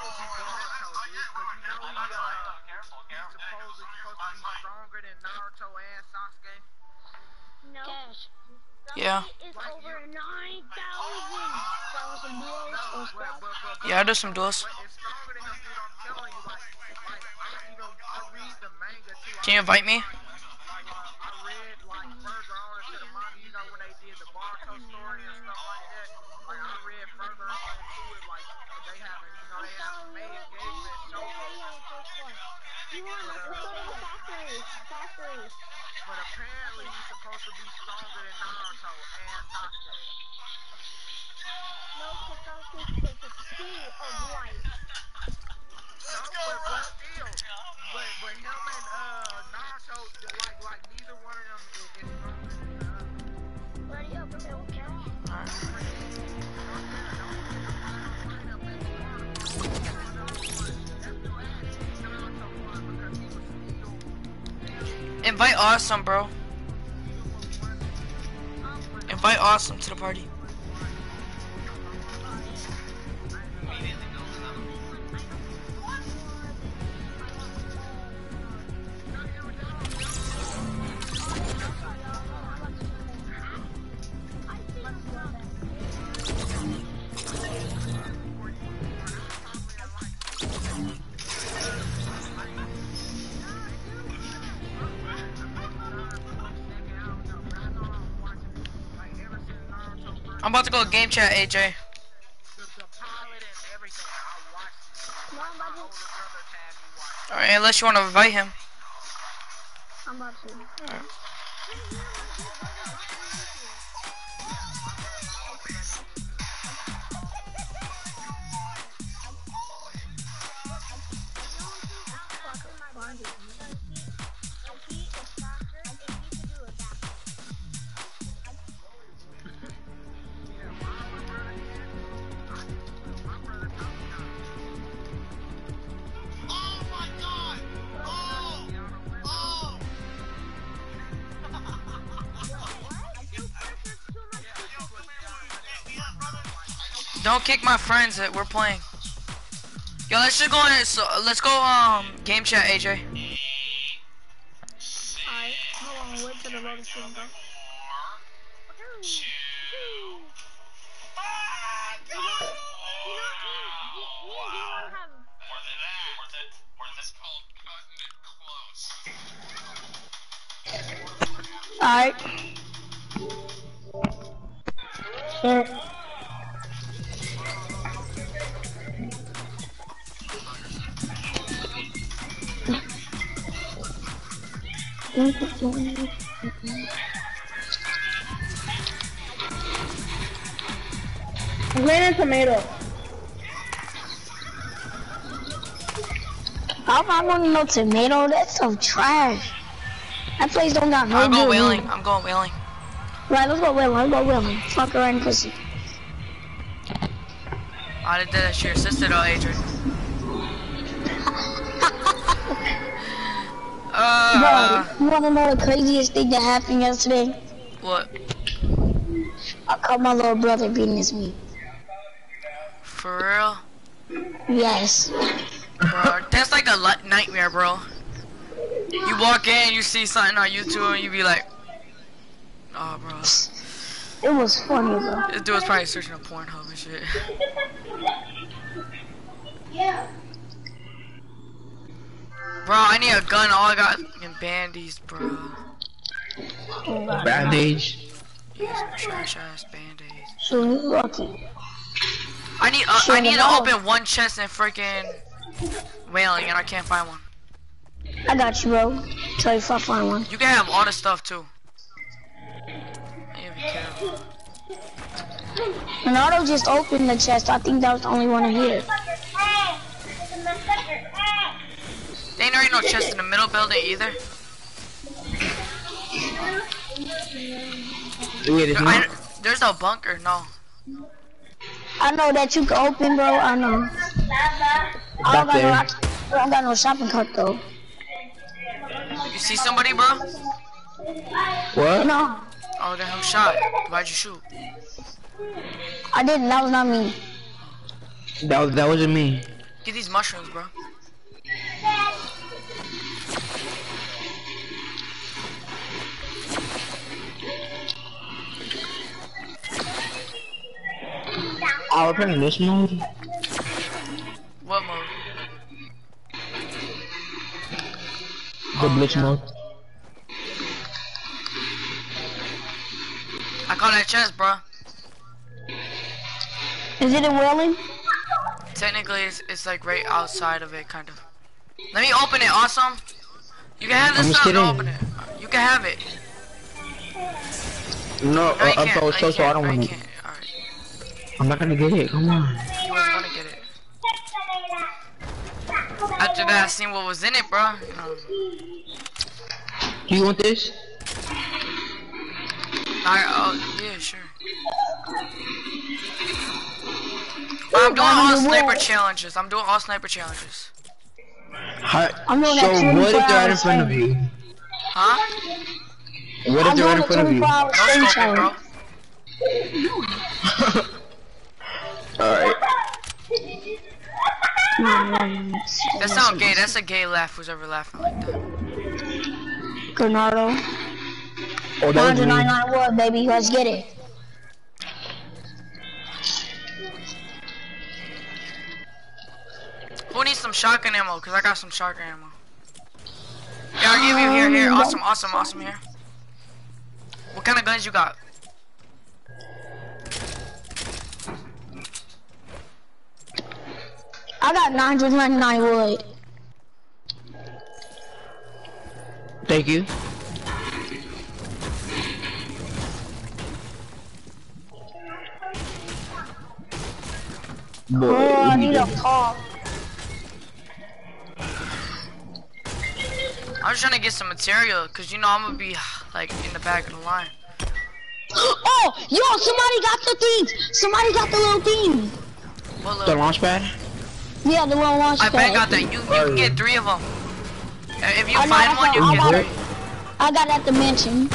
will be Naruto, dude, because you know he, uh, he's supposedly supposed to be stronger than Naruto and Sasuke. No. Cash. Yeah. Is over 9,000. Yeah, do some duels. Can you stronger than Invite Awesome, bro. Invite Awesome to the party. I'm about to go game chat, AJ. The, the pilot and everything, I watched it. No, I'm My about older to. brother had me watch it. Alright, unless you want to invite him. I'm about to. My friends that we're playing. Yo, let's just go in. So let's go um game chat, AJ. Tomato? That's some trash. That place don't got no I'm going whaling. I'm going whaling. Right, let's go whaling. Let's go whaling. Fuck and pussy. I did that to your sister though, AJ. Uh, Bro, you wanna know the craziest thing that happened yesterday? what? I caught my little brother beating his meat. For real? Yes. Bro, that's like a li- nightmare, bro. You walk in, you see something on YouTube, and you be like, "Oh, bro, It was funny though. this dude was probably searching on Pornhub and shit." Yeah. Bro, I need a gun. All I got fucking bandies, bro. Oh, Bandage. Yeah, trash ass band-aids. So you lucky. I need uh, Sure I need to open one chest and freaking whaling and I can't find one. I got you, bro. Tell you if I find one. You can have all the stuff too. Yeah, be careful. Ronaldo just opened the chest. I think that was the only one in here. There ain't already no chest in the middle building either. Wait, it's There- I- there's no bunker, no. I know that you can open, bro. I know. I don't got Back no, there. I don't got no shopping cart though. You see somebody, bro? What? No, Oh, the hell shot? Why'd you shoot? I didn't. That was not me. That was that wasn't me. Get these mushrooms, bro. Oh, we're playing this mode. What mode? The blitz yeah. mode. I call that chest, bro. Is it a Welling? Technically, it's, it's like right outside of it, kind of. Let me open it, awesome. You can have this I'm just stuff. Kidding. open it. You can have it. No, No, uh, I'm so No, so so I don't No, you want it. can't. I'm not gonna get it. Come on. He was gonna get it. After that, I seen what was in it, bro. Do you want this? I, oh, yeah, sure. I'm doing all sniper challenges. I'm doing all sniper challenges. Hi. I'm so what if they're right in front of you? Huh? What if they're right in front of you? hour No stream scoping, bro. Alright. That's not gay. That's a gay laugh. Who's ever laughing like that? Granado. Oh, that was me. 199 wood, baby. Let's get it. Who needs some shotgun ammo? Cause I got some shotgun ammo. Yeah, I'll give you here, here. Awesome, awesome, awesome here. What kind of guns you got? I got 999 wood. Thank you. Boy, Oh, I you need a did- car. I'm just trying to get some material, cause you know I'm gonna be like in the back of the line. Oh, yo, somebody got the things. Somebody got the little thing. The launch pad? Yeah, the little launch I bet pad. got that. You you can get three of them. Uh, if you I find I one, you got- can I get got three. I got at the mansion.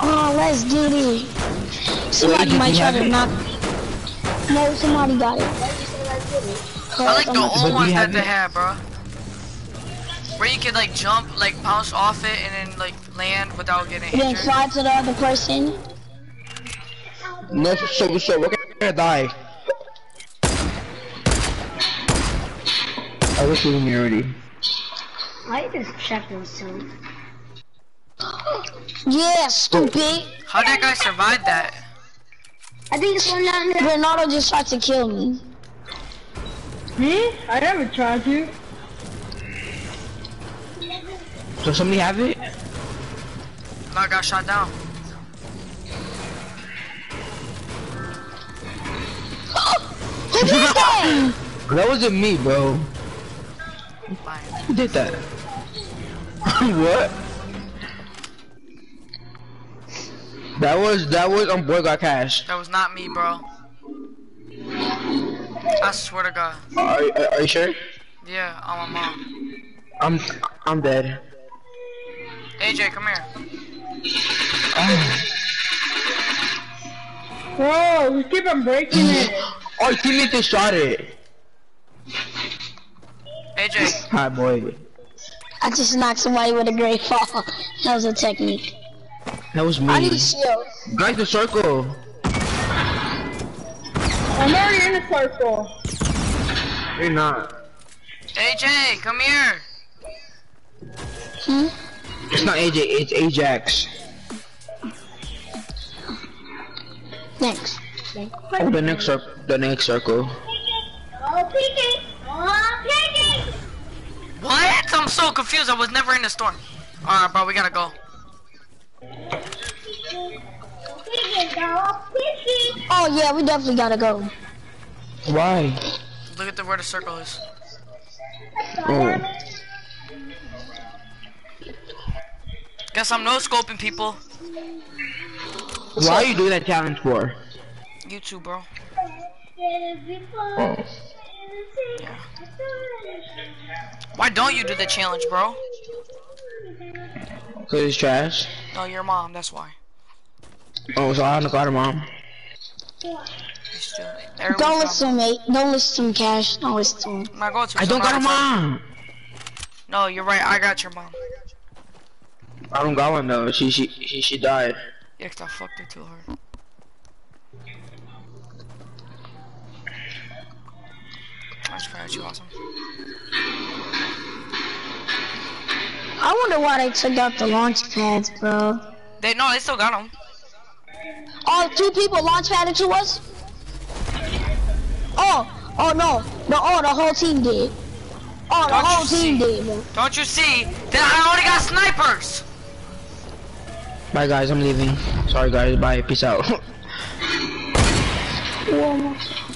Oh, let's get it. Somebody might try have to it? knock. No, somebody got it. I like the old But ones that they it? have, bro. Where you could like jump, like bounce off it, and then like land without getting Then injured. slide to the other person. No, so, so, we're gonna die. I was shooting me already. I just check those two. Yeah, stupid. How did that guy survive that? I think it's Bernardo just tried to kill me. Me? I never tried to. So somebody have it? No, I got shot down. Who did that? That wasn't me, bro. Who did that? what? That was that was on boy got cash. That was not me, bro. I swear to God. Are, are, are you sure? Yeah, on my mom. I'm I'm dead. AJ, come here. Bro, we keep on breaking it. Oh, your teammate just shot it. AJ, Hi, boy. I just knocked somebody with a great fall. That was a technique. That was me. I need me. shield. Guys, the circle. I'm already in the circle. You're not. AJ, come here. Hmm? It's not AJ, it's Ajax. Next. Oh, the next circle. The next circle. Oh, Pinky! Oh, Pinky! What? I'm so confused. I was never in the storm. Alright, bro, we gotta go. Pinky, go! Pinky! Oh yeah, we definitely gotta go. Why? Look at the where the circle is. Mm. Oh. Guess I'm no scoping people. Why are you doing that challenge for? You too, bro. Oh. Why don't you do the challenge, bro? Cause it's trash. No, your mom. That's why. Oh, so I don't got her mom. You still- everyone's Don't mom- listen, mate. Don't listen, Cash. Don't listen to him. I'm not going to. I don't got a I'm not mom. excited. No, you're right. I got your mom. I don't got one though. She she she, she died. Yeah, 'cause I fucked her too hard. That's fair. You awesome. I wonder why they took out the launch pads, bro. They no, they still got them. Oh, two people launch padded to us? Oh, oh no. No, oh, the whole team did. Oh, the Don't whole you team see? did, bro. Don't you see that I only got snipers? Bye guys, I'm leaving. Sorry guys, bye. Peace out.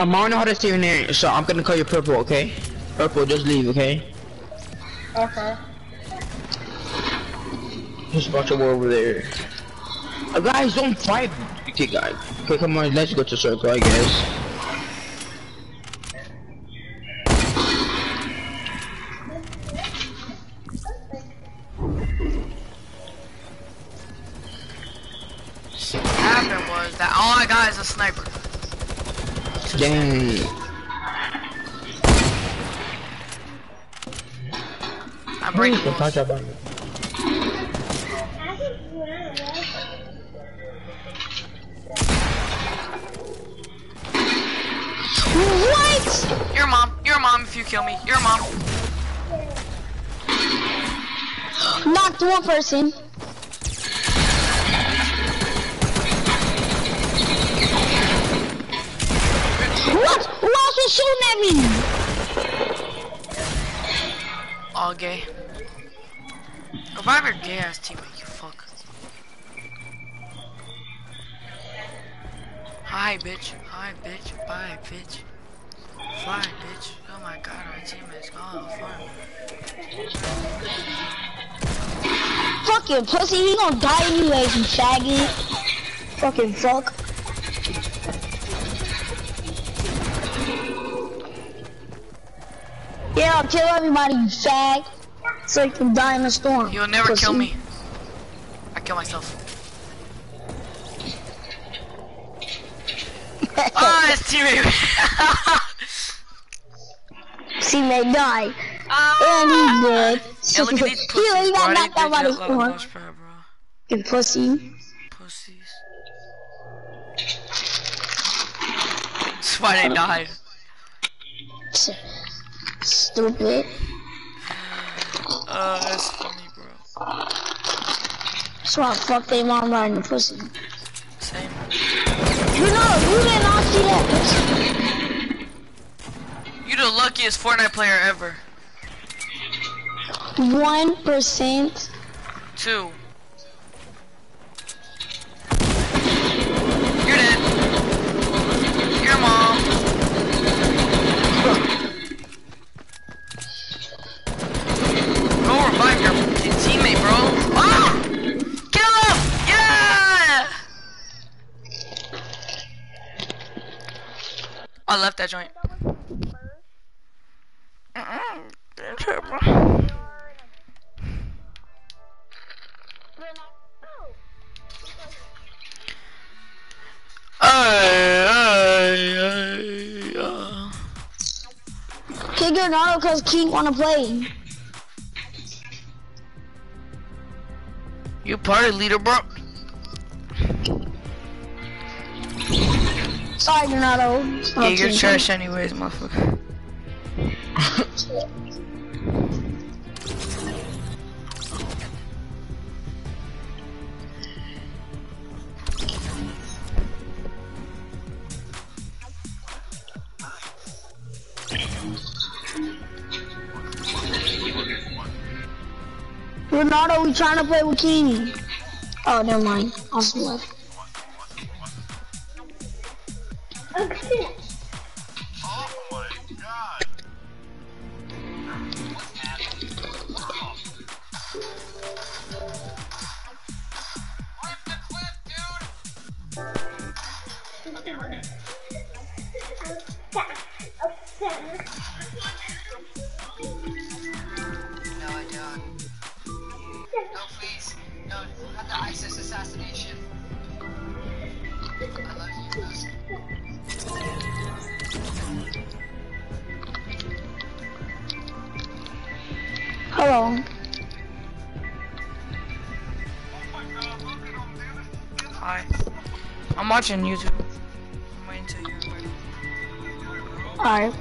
I'm on how to stay in there, so I'm gonna call you purple, okay? Purple, just leave, okay? Okay. Just watch over over there. Uh, guys, don't fight. Okay, guys. Okay, come on, let's go to circle, I guess. What happened was that all I got is a sniper. Dang. I'm breaking touch that button. What? Your mom. Your mom if you kill me. Your mom. Knocked one person. What? Who else was shooting at me? All gay. Revive your gay ass teammate, you fuck. Hi, bitch. Hi, bitch. Bye, bitch. Fly, bitch. Oh my god, our teammate's gone. Fly. Fucking pussy, he gonna die anyways, you faggot. Fucking fuck. Yeah, I'll kill everybody, you fag. So you can die in the storm. You'll never kill me. I kill myself. Ah, his teammate. Teammate died. ah. And he's dead. And look at these he, pussies, he bro. got knocked out by the storm. launch bro. Fucking pussy. Pussies. That's why they died. Stupid. Uh, that's funny, bro. That's why I fucked their mom right in the pussy. Same. You know, you did not see that. You the luckiest Fortnite player ever. One percent. Two. You're dead. Your mom. I left that joint. Ay, ay, uh. Because King wanna play. You party leader, bro. Sorry, Donato. Yeah, you're trash anyways, motherfucker. Ronaldo, we trying to play with King. Oh, never mind. Awesome left. Watching YouTube. I'm waiting till you're. Alright. Alright.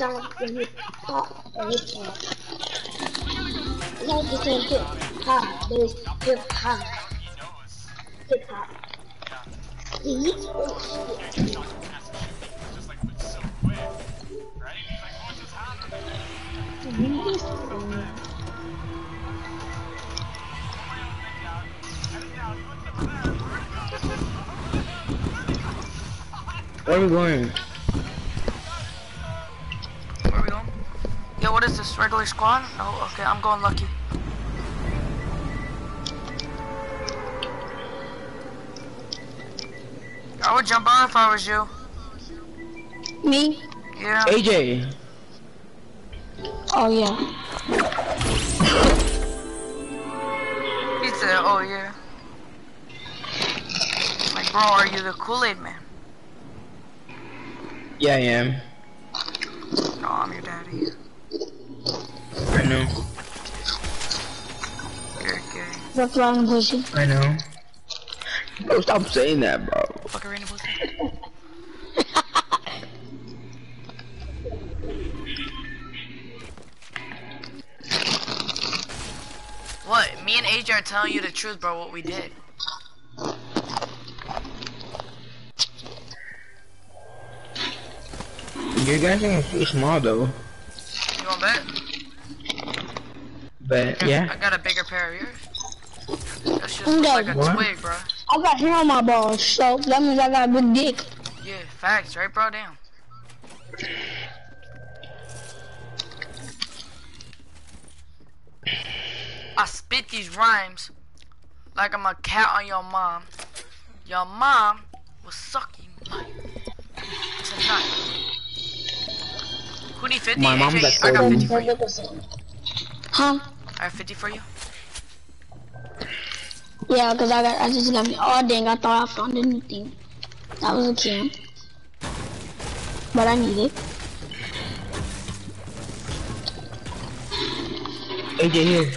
Shotgun has to shoot things just like. Right? He's like, what just happened? Where are we going? Squad? No, oh, okay, I'm going lucky. I would jump on if I was you. Me? Yeah. AJ. Oh yeah. He said, oh yeah. Like, bro, are you the Kool-Aid man? Yeah, I am. No, I'm your daddy. I know. You're gay. That's why I'm pushing. I know. Bro, stop saying that, bro. Fuck arena pussy. What? Me and AJ are telling you the truth, bro, what we did. Your guys are too small though. You want bet? But I got a bigger pair of yours. That's just Okay. like a What? twig, bro. I got hair on my balls, so that means I got a big dick. Yeah, facts, right, bro? Damn. I spit these rhymes like I'm a cat on your mom. Your mom was sucking my tonight. Who need 50? My mom AJ, got I got stolen. 50 for you. Huh? I have 50 for you. Yeah, cause I got, I just got me. Oh dang, I thought I found anything. That was a cam. But I need it. AJ here.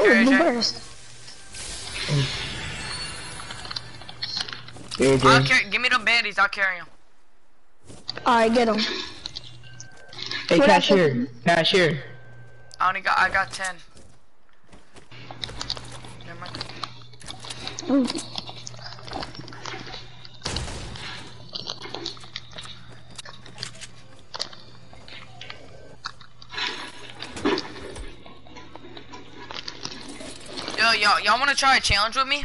Ooh, Here, the AJ. I'll carry, give me the bandies, I'll carry them. Alright, get him. Hey, What cashier. Cashier. I only got, I got 10. Never mind. Ooh. Yo, y'all, y'all wanna try a challenge with me?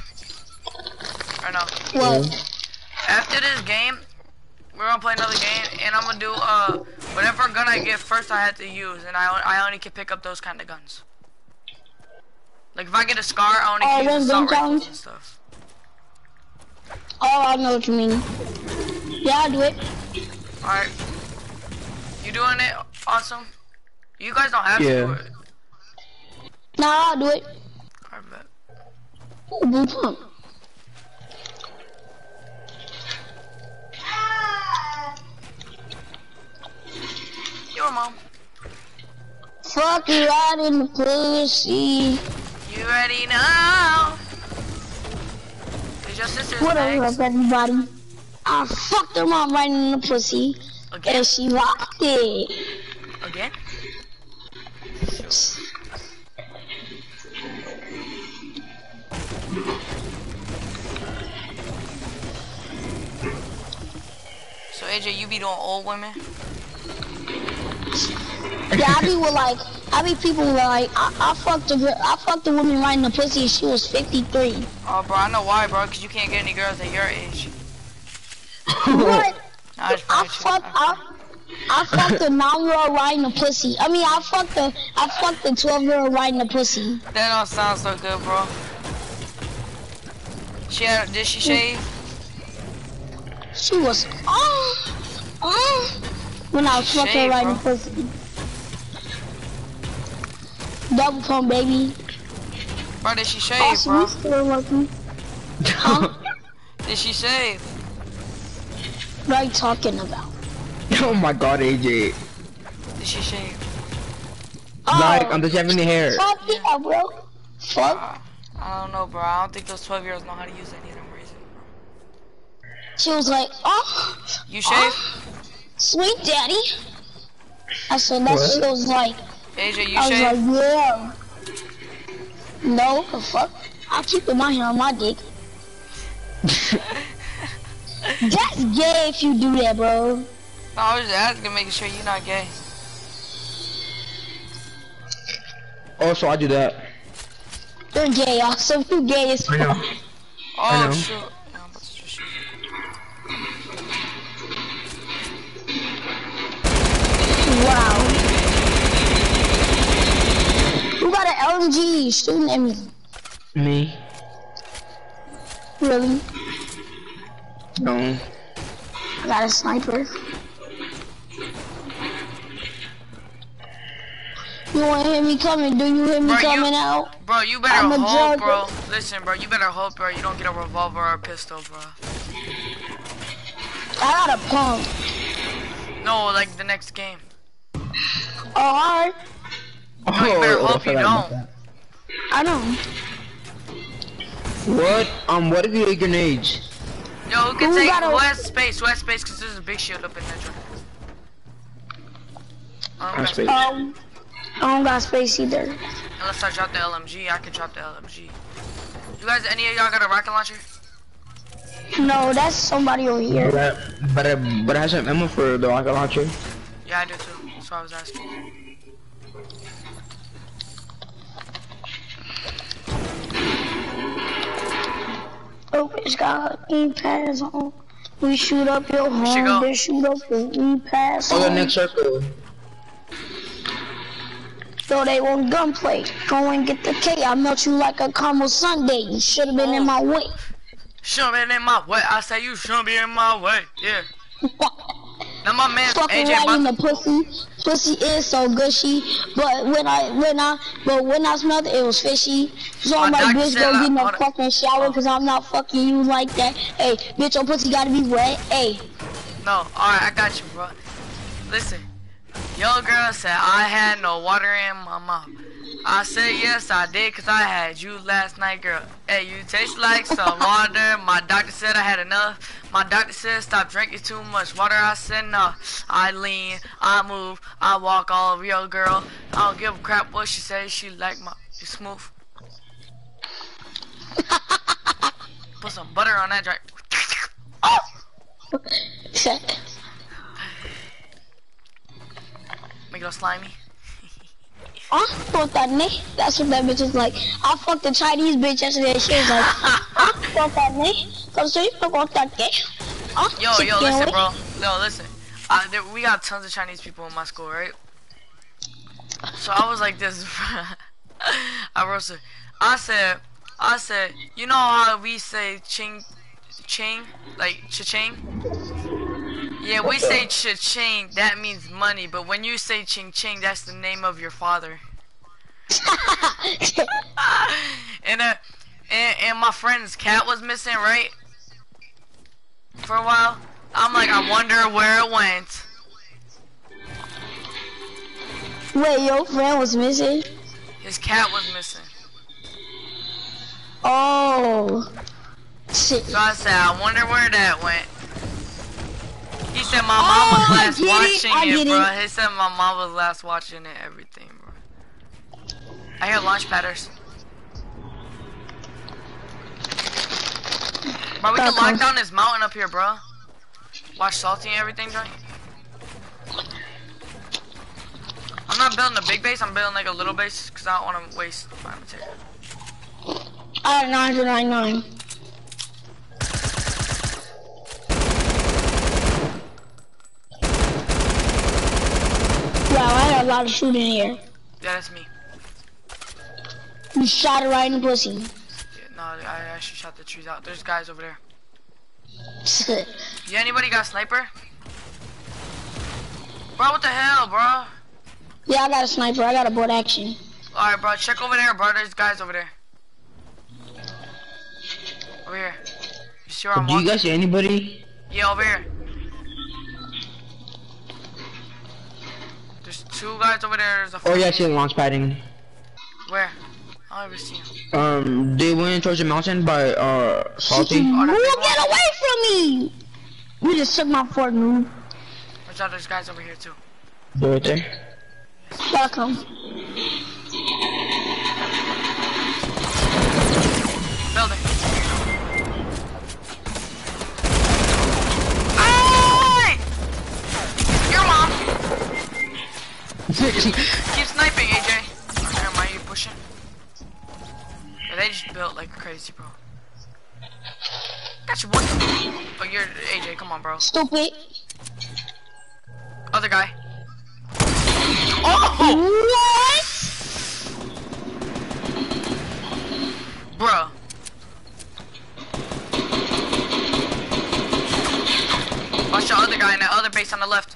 Or no? What? After this game, we're gonna play another game, and I'm gonna do uh whatever gun I get first. I have to use, and I I only can pick up those kind of guns. Like if I get a scar, I only Oh, can one use assault rifles and stuff. Oh, I know what you mean. Yeah, I'll do it. All right, you doing it? Awesome. You guys don't have to Yeah. do it. Nah, I'll do it. I bet. Ooh, blue Your mom. Fuck you out in the pussy. You ready now? Is your sister's What next? up, everybody? I fucked her mom right in the pussy, Again? and she locked it. Again? So AJ, you be doing old women? Yeah, I be with like, I be people like, I, I fucked a girl, I fucked a woman right in the pussy, and she was 53. Oh, bro, I know why, bro. Cause you can't get any girls at your age. What? Nah, I just I playing with you. fucked, I, I fucked a nine-year-old right in the pussy. I mean, I fucked a, I fucked a 12-year-old right in the pussy. That don't sound so good, bro. She had, did she shave? She was, oh, oh, when I was fucking her Shave, right in the bro. pussy. Double pump, baby. Bro, did she shave, Awesome, bro? still working. Huh? Did she shave? What are you talking about? oh my god, AJ. Did she shave? Like, oh, I'm just having the hair. Fuck yeah, bro. Fuck. I don't know, bro. I don't think those 12 year olds know how to use any of them razors. She was like, oh, You shave? Oh, sweet daddy. I said, that What? she was like, AJ, you I was like, yeah. No, the fuck. I keep my hair on my dick. That's gay if you do that, bro. No, I was just asking, making sure you're not gay. Also, I do that. You're gay, also. You're gay as I know. Oh, know. shoot. Who got an LMG shooting at me? Me? Really? No. I got a sniper. You wanna hear me coming? Do you hear me Bro, you- coming out? Bro, you better I'm hope, drug- bro. Listen, bro, you better hope, bro, you don't get a revolver or a pistol, bro. I got a pump. No, like the next game. Oh, alright. No, you better Oh, hope I you don't. I know. What? Um, what if you take grenades? Yo, who can Who take got a- who has space? Who has space? Cause there's a big shield up in that joint. I don't Has got space. Um, I don't got space either. Unless I drop the LMG, I can drop the LMG. You guys, any of y'all got a rocket launcher? No, that's somebody over here. But I, but I, but I have some ammo for the rocket launcher. Yeah, I do too. That's why I was asking. Oh, it's got e pass on. We shoot up your We home, go. they shoot up your e pass Oh, the on. next circle. So they want gunplay. Go and get the K. I melt you like a caramel sundae. You should have been in my way. Shouldn't been in my way. I say you shouldn't be in my way. Yeah. Now my man Fucking AJ right in the pussy. Pussy is so gushy, but when I when I but when I smelled it, it was fishy. So I'm My like, bitch, go get in the fucking shower, cause I'm not fucking you like that. Hey, bitch, your pussy gotta be wet. Hey, No, alright, I got you, bro. Listen, your girl said I had no water in my mouth. I said yes, I did, cause I had you last night, girl. Hey, you taste like some water. My doctor said I had enough. My doctor said stop drinking too much water. I said no. I lean, I move, I walk all over your girl. I don't give a crap what she says. She like my smooth. Put some butter on that drink. Make it all slimy. I fuck that nigga. That's what that bitch was like. I fucked the Chinese bitch yesterday. She was like, I fucked that nigga. Cause so you fuck that nigga. Uh, Yo, yo, listen, bro. Yo, listen. Uh, there, we got tons of Chinese people in my school, right? So I was like this. I wrote some. I said, I said, you know how we say ching, ching, like cha-ching? Yeah, we say cha-ching. That means money. But when you say ching ching, that's the name of your father. and uh, and, and my friend's cat was missing, right? For a while. I'm like, I wonder where it went. Wait, your friend was missing? His cat was missing. Oh. Shit. So I said, I wonder where that went. He said my mom oh, was Oh, last it, watching I it, bro. it. He said my mom was last watching it, everything, bro. I hear launch padders. Bro, we can lock down this mountain up here, bro. Watch salty and everything, joint. I'm not building a big base, I'm building like a little base, because I don't want to waste my material. I had 999. Wow, I had a lot of shooting here. Yeah, that's me. You shot it right in the pussy. Yeah, no, I actually shot the trees out. There's guys over there. Yeah, anybody got a sniper? Bro, what the hell, bro? yeah, I got a sniper. I got a bolt action. Alright, bro, check over there, bro. There's guys over there. Over here. You see where I'm Do you walking? guys see anybody? Yeah, over here. Two guys over there. There's a Oh yeah, I see them launch padding. Where? I don't ever see him. Um, they went towards the mountain by uh Salty. Oh, Who the get one? away from me? We just took my fort, noob. Watch out, there's guys over here too. They're right there. Fuck 'em. Keep sniping, AJ. Am I you pushing? Yeah, they just built like crazy, bro. Got you, boy. Oh, you're AJ. Come on, bro. Stupid. Other guy. Oh, What? bro. Watch the other guy in that other base on the left.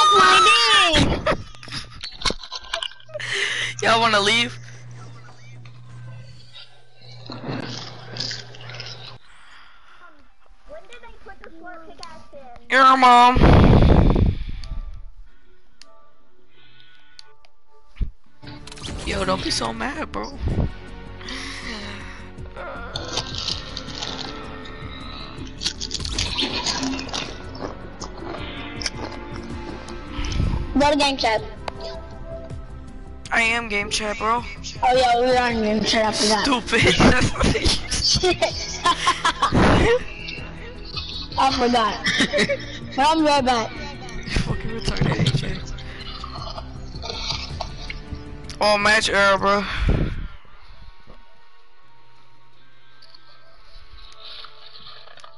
down. Why are you building so high, bro? They're like right there. Gotcha, boy. Oh my god. My god, you just got raped. Tag that whoops! Your mommy sucked my dick! Y'all wanna leave? When did they put the smart pickaxe in? Your mom. Yo, don't be so mad, bro. Go to game chat. I am game chat, bro. Oh yeah, we are in game chat after that. Stupid. I forgot. but I'm right back. Fucking retarded, AJ. Oh, match error, bro.